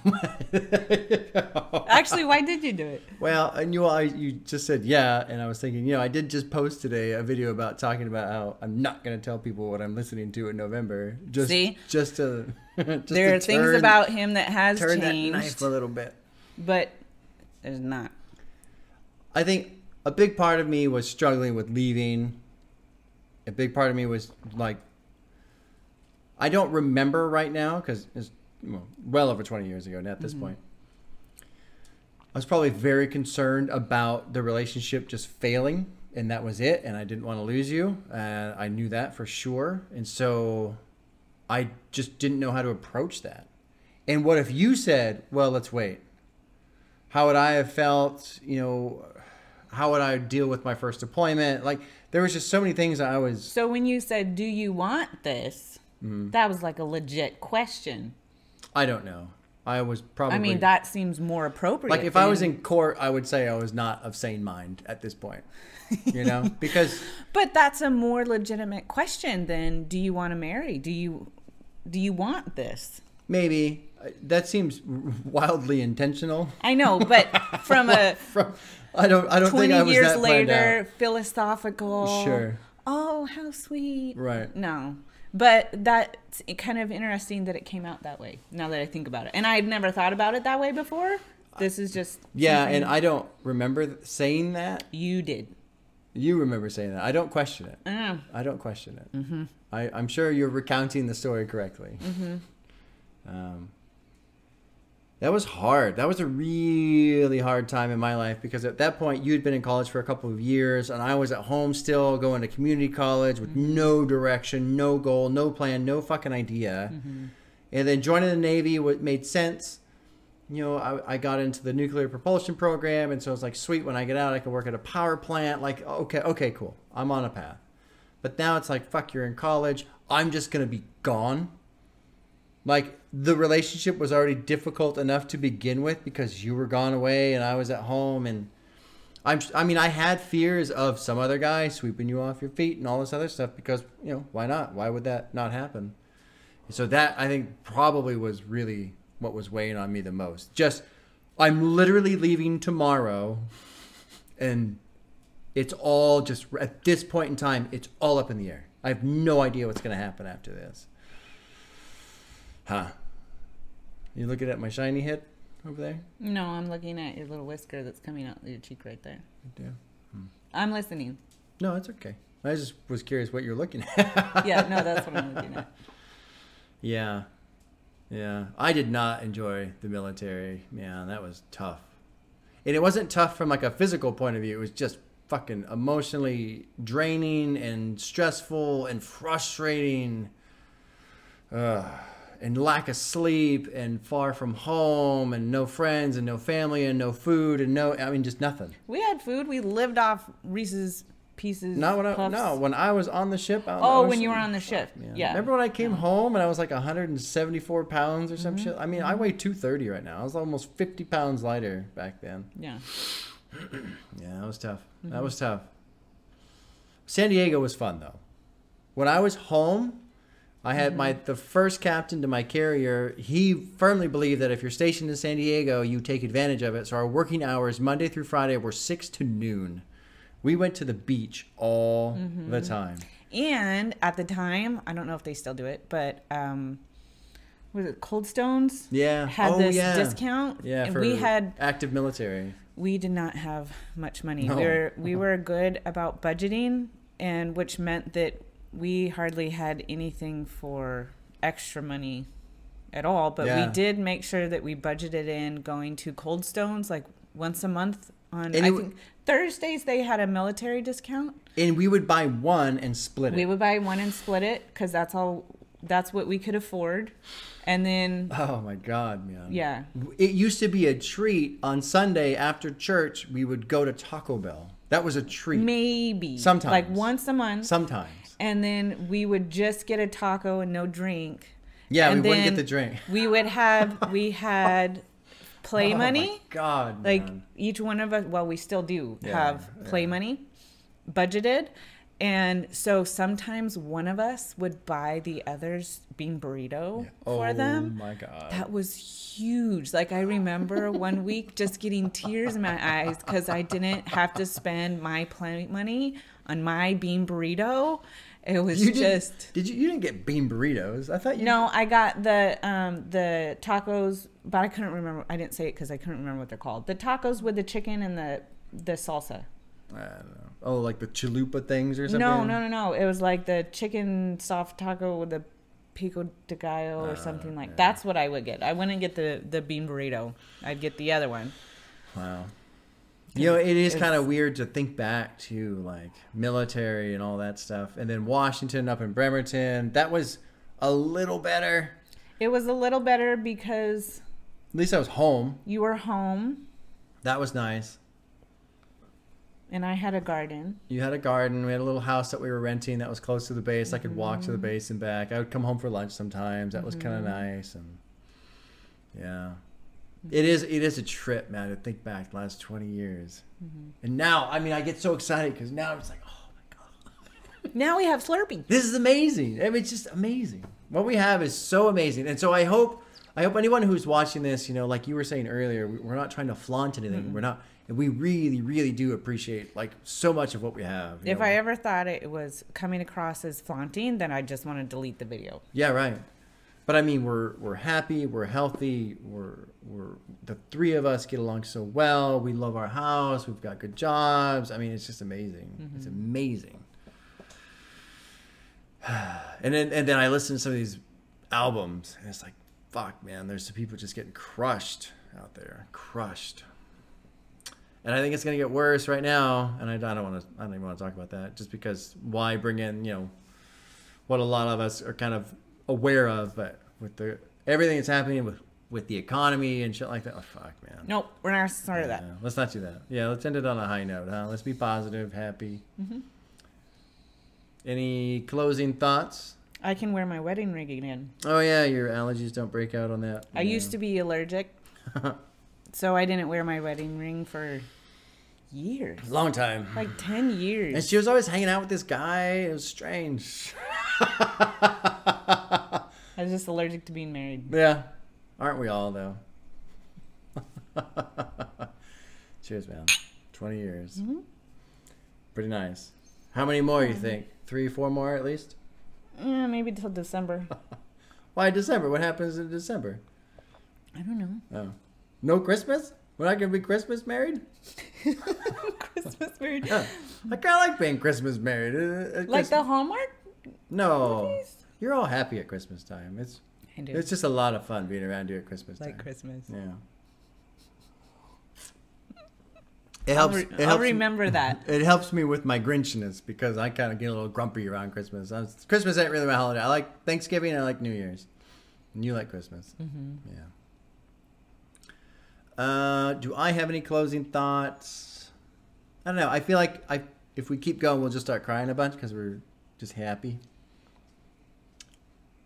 Actually, why did you do it? Well, and you I you just said yeah, and I was thinking, you know, I did just post today a video about talking about how I'm not going to tell people what I'm listening to in November. Just See? just to just there to are things about him that has turn that changed, knife a little bit. but there's not. I think a big part of me was struggling with leaving. A big part of me was like, I don't remember right now because it's well, well over 20 years ago now at this point. I was probably very concerned about the relationship just failing, and that was it. And I didn't want to lose you. And I knew that for sure. And so I just didn't know how to approach that. And what if you said, well, let's wait? How would I have felt? You know, how would I deal with my first deployment? Like, there was just so many things I was. So when you said, "Do you want this?" Mm-hmm. That was like a legit question. I don't know. I was probably. I mean, that seems more appropriate. Like if I was in court, I would say I was not of sane mind at this point. You know, because But that's a more legitimate question than do you want to marry? Do you do you want this? maybe uh, that seems wildly intentional. I know, but from a From I don't I don't 20 think I was years that later philosophical Sure. Oh, how sweet. Right. No. But that's kind of interesting that it came out that way. Now that I think about it. And I had never thought about it that way before. This is just Yeah, and I don't remember saying that. you did. You remember saying that. I don't question it. Oh. I don't question it. Mm-hmm. I, I'm sure you're recounting the story correctly. Mm-hmm. Um, that was hard. That was a really hard time in my life because at that point you had been in college for a couple of years, and I was at home still going to community college with mm-hmm. no direction, no goal, no plan, no fucking idea. Mm-hmm. And then joining the Navy what made sense. You know, I, I got into the nuclear propulsion program, and so it's like, sweet. When I get out, I can work at a power plant. Like, okay, okay, cool. I'm on a path. But now it's like, fuck, you're in college. I'm just gonna be gone. Like the relationship was already difficult enough to begin with because you were gone away and I was at home and I'm I mean I had fears of some other guy sweeping you off your feet and all this other stuff because you know why not? Why would that not happen? So that I think probably was really what was weighing on me the most. Just I'm literally leaving tomorrow and it's all just at this point in time it's all up in the air. I have no idea what's going to happen after this Huh. You looking at my shiny head over there? No, I'm looking at your little whisker that's coming out your cheek right there. Yeah. Hmm. I'm listening. No, it's okay. I just was curious what you're looking at. Yeah, no, that's what I'm looking at. yeah. Yeah. I did not enjoy the military. Man, that was tough. And it wasn't tough from like a physical point of view. It was just fucking emotionally draining and stressful and frustrating. Ugh. And lack of sleep and far from home and no friends and no family and no food and no I mean just nothing. We had food. We lived off Reese's pieces. Not when I no when I was on the ship. The Oh, when you were on the ship. Yeah. Remember when I came home and I was like 174 pounds or Mm-hmm. some shit? I mean, I weigh 230 right now. I was almost 50 pounds lighter back then. Yeah. Yeah, that was tough. Mm-hmm. That was tough. San Diego was fun though. When I was home, I had my Mm-hmm. the first captain to my carrier. He firmly believed that if you're stationed in San Diego, you take advantage of it. So our working hours Monday through Friday were six to noon. We went to the beach all Mm-hmm. the time. And at the time, I don't know if they still do it, but um, was it Cold Stones? Yeah. Had oh, this yeah. discount. Yeah, and we had active military. we did not have much money. No. We were we were good about budgeting, and which meant that we hardly had anything for extra money at all. But Yeah. we did make sure that we budgeted in going to Cold Stones like once a month. On And I think Thursdays they had a military discount. And we would buy one and split it. We would buy one and split it because that's all that's what we could afford. And then Oh my god, man. yeah, It used to be a treat on Sunday after church. We would go to Taco Bell. That was a treat. maybe Sometimes. like once a month. Sometimes. And then we would just get a taco and no drink. Yeah, And we wouldn't get the drink. We would have we had play Oh money. my god, like man. each one of us well we still do Yeah, have play yeah. money budgeted and so sometimes one of us would buy the other's bean burrito for oh them Oh my god. that was huge like i remember one week just getting tears in my eyes because i didn't have to spend my play money on my bean burrito it was you didn't- just did you? You didn't get bean burritos. I thought you. no, I got the um the tacos, but I couldn't remember. I didn't say it because I couldn't remember what they're called. The tacos with the chicken and the the salsa. I don't know. Oh, like the chalupa things or something. No, no, no, no. It was like the chicken soft taco with the pico de gallo or Uh, something like. yeah. That's what I would get. I wouldn't get the the bean burrito. I'd get the other one. Wow. You know, it is kind of weird to think back to like military and all that stuff, and then Washington up in Bremerton. That was a little better. It was a little better because At least I was home. you were home That was nice. and I had a garden. You had a garden. We had a little house that we were renting that was close to the base. I could walk to the mm-hmm. base and back. I would come home for lunch sometimes. That was kind of mm-hmm. nice and yeah. Mm-hmm. It is it is a trip, man, to think back the last 20 years. Mm-hmm. And now, I mean, I get so excited cuz now it's like, oh my god. Now we have Slurpee. This is amazing. I mean, it's just amazing. What we have is so amazing. And so I hope I hope anyone who's watching this, you know, like you were saying earlier, we- we're not trying to flaunt anything. Mm-hmm. We're not and we really really do appreciate like so much of what we have. If know. I ever thought it was coming across as flaunting, then I just want to delete the video. Yeah, right. But I mean, we're we're happy, we're healthy, we're we're the three of us get along so well. We love our house. We've got good jobs. I mean, it's just amazing. It's mm-hmm. amazing. And then and then I listen to some of these albums, and it's like, fuck, man. There's some people just getting crushed out there, crushed. And I think it's gonna get worse right now. And I, I don't want to. I don't even want to talk about that, just because why bring in you know what a lot of us are kind of aware of, but with the everything that's happening with with the economy and shit like that. Oh, fuck, man. Nope, we're not started that. Let's not do that. Yeah, let's end it on a high note, huh? Let's be positive, happy. Mm-hmm. Any closing thoughts? I can wear my wedding ring again. Oh yeah, your allergies don't break out on that. I used to be allergic, so I didn't wear my wedding ring for years, long time. like ten years. And she was always hanging out with this guy. It was strange. I was just allergic to being married. Yeah, aren't we all though? Cheers, man. Twenty years. Mm-hmm. Pretty nice. How many more you think? Three, four more at least. Yeah, maybe till December. Why December? What happens in December? I don't know. Oh, no Christmas. We're not gonna be Christmas married. Christmas married. I kind of like being Christmas married. Uh, uh, Like the Hallmark? no, movies? You're all happy at Christmas time. It's I do. it's just a lot of fun being around you at Christmas time. like Christmas. Yeah. It I'll, helps. re- it I'll helps remember that. It helps me with my Grinchiness because I kind of get a little grumpy around Christmas. I was- Christmas ain't really my holiday. I like Thanksgiving and I like New Year's. And you like Christmas. hmm Yeah. Uh, do I have any closing thoughts? I don't know. I feel like I if we keep going, we'll just start crying a bunch because we're just happy.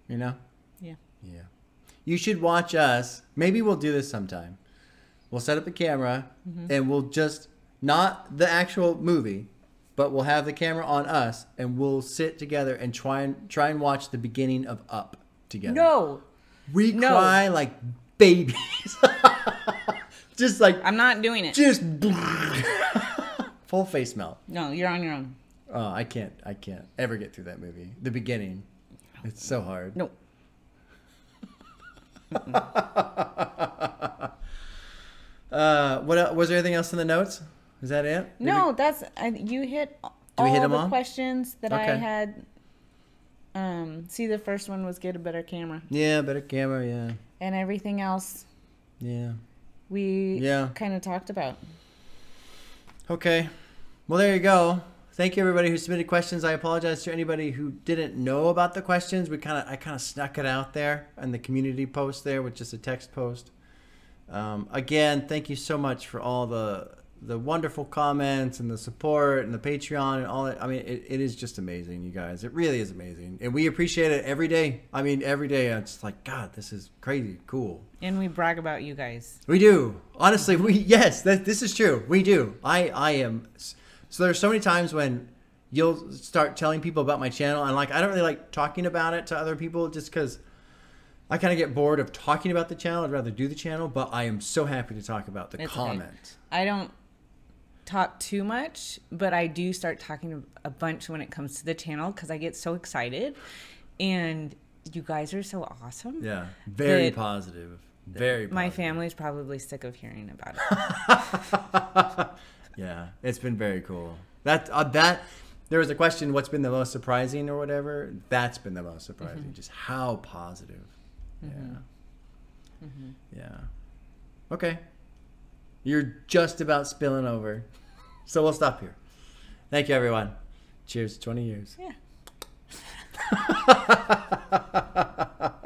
You know? Yeah. Yeah. You should watch us. Maybe we'll do this sometime. We'll set up a camera mm-hmm. and we'll just not the actual movie, but we'll have the camera on us and we'll sit together and try and try and watch the beginning of Up together. No, We No. cry like babies. just like I'm not doing it. just full face melt. No, you're on your own. Oh, I can't I can't ever get through that movie. The beginning. It's so hard. No. Uh what was there anything else in the notes? Is that it? Did No, that's I, you hit we all hit the all? questions that I had. Um, see, the first one was get a better camera, Yeah, better camera, yeah. and everything else Yeah. we Yeah. kind of talked about. Okay. Well, there you go. Thank you everybody who submitted questions. I apologize to anybody who didn't know about the questions. We kind of I kind of snuck it out there in the community post there with just a text post. Um, again, thank you so much for all the the wonderful comments and the support and the Patreon and all that. I mean, it, it is just amazing, you guys. It really is amazing, and we appreciate it every day. I mean, every day it's like, God, this is crazy, cool. And we brag about you guys. We do. Honestly, we yes, that this is true. We do. I I am so there's so many times when you'll start telling people about my channel and like I don't really like talking about it to other people just cuz I kind of get bored of talking about the channel. I'd rather do the channel, but I am so happy to talk about the It's okay. comment. I don't talk too much, but I do start talking a bunch when it comes to the channel because I get so excited. And you guys are so awesome. Yeah. Very positive. Very My family's probably sick of hearing about it. Yeah, it's been very cool. That uh, that there was a question, what's been the most surprising or whatever? That's been the most surprising. Mm-hmm. Just how positive. Yeah. Yeah. Okay. You're just about spilling over. So we'll stop here. Thank you everyone. Cheers 20 years. Yeah.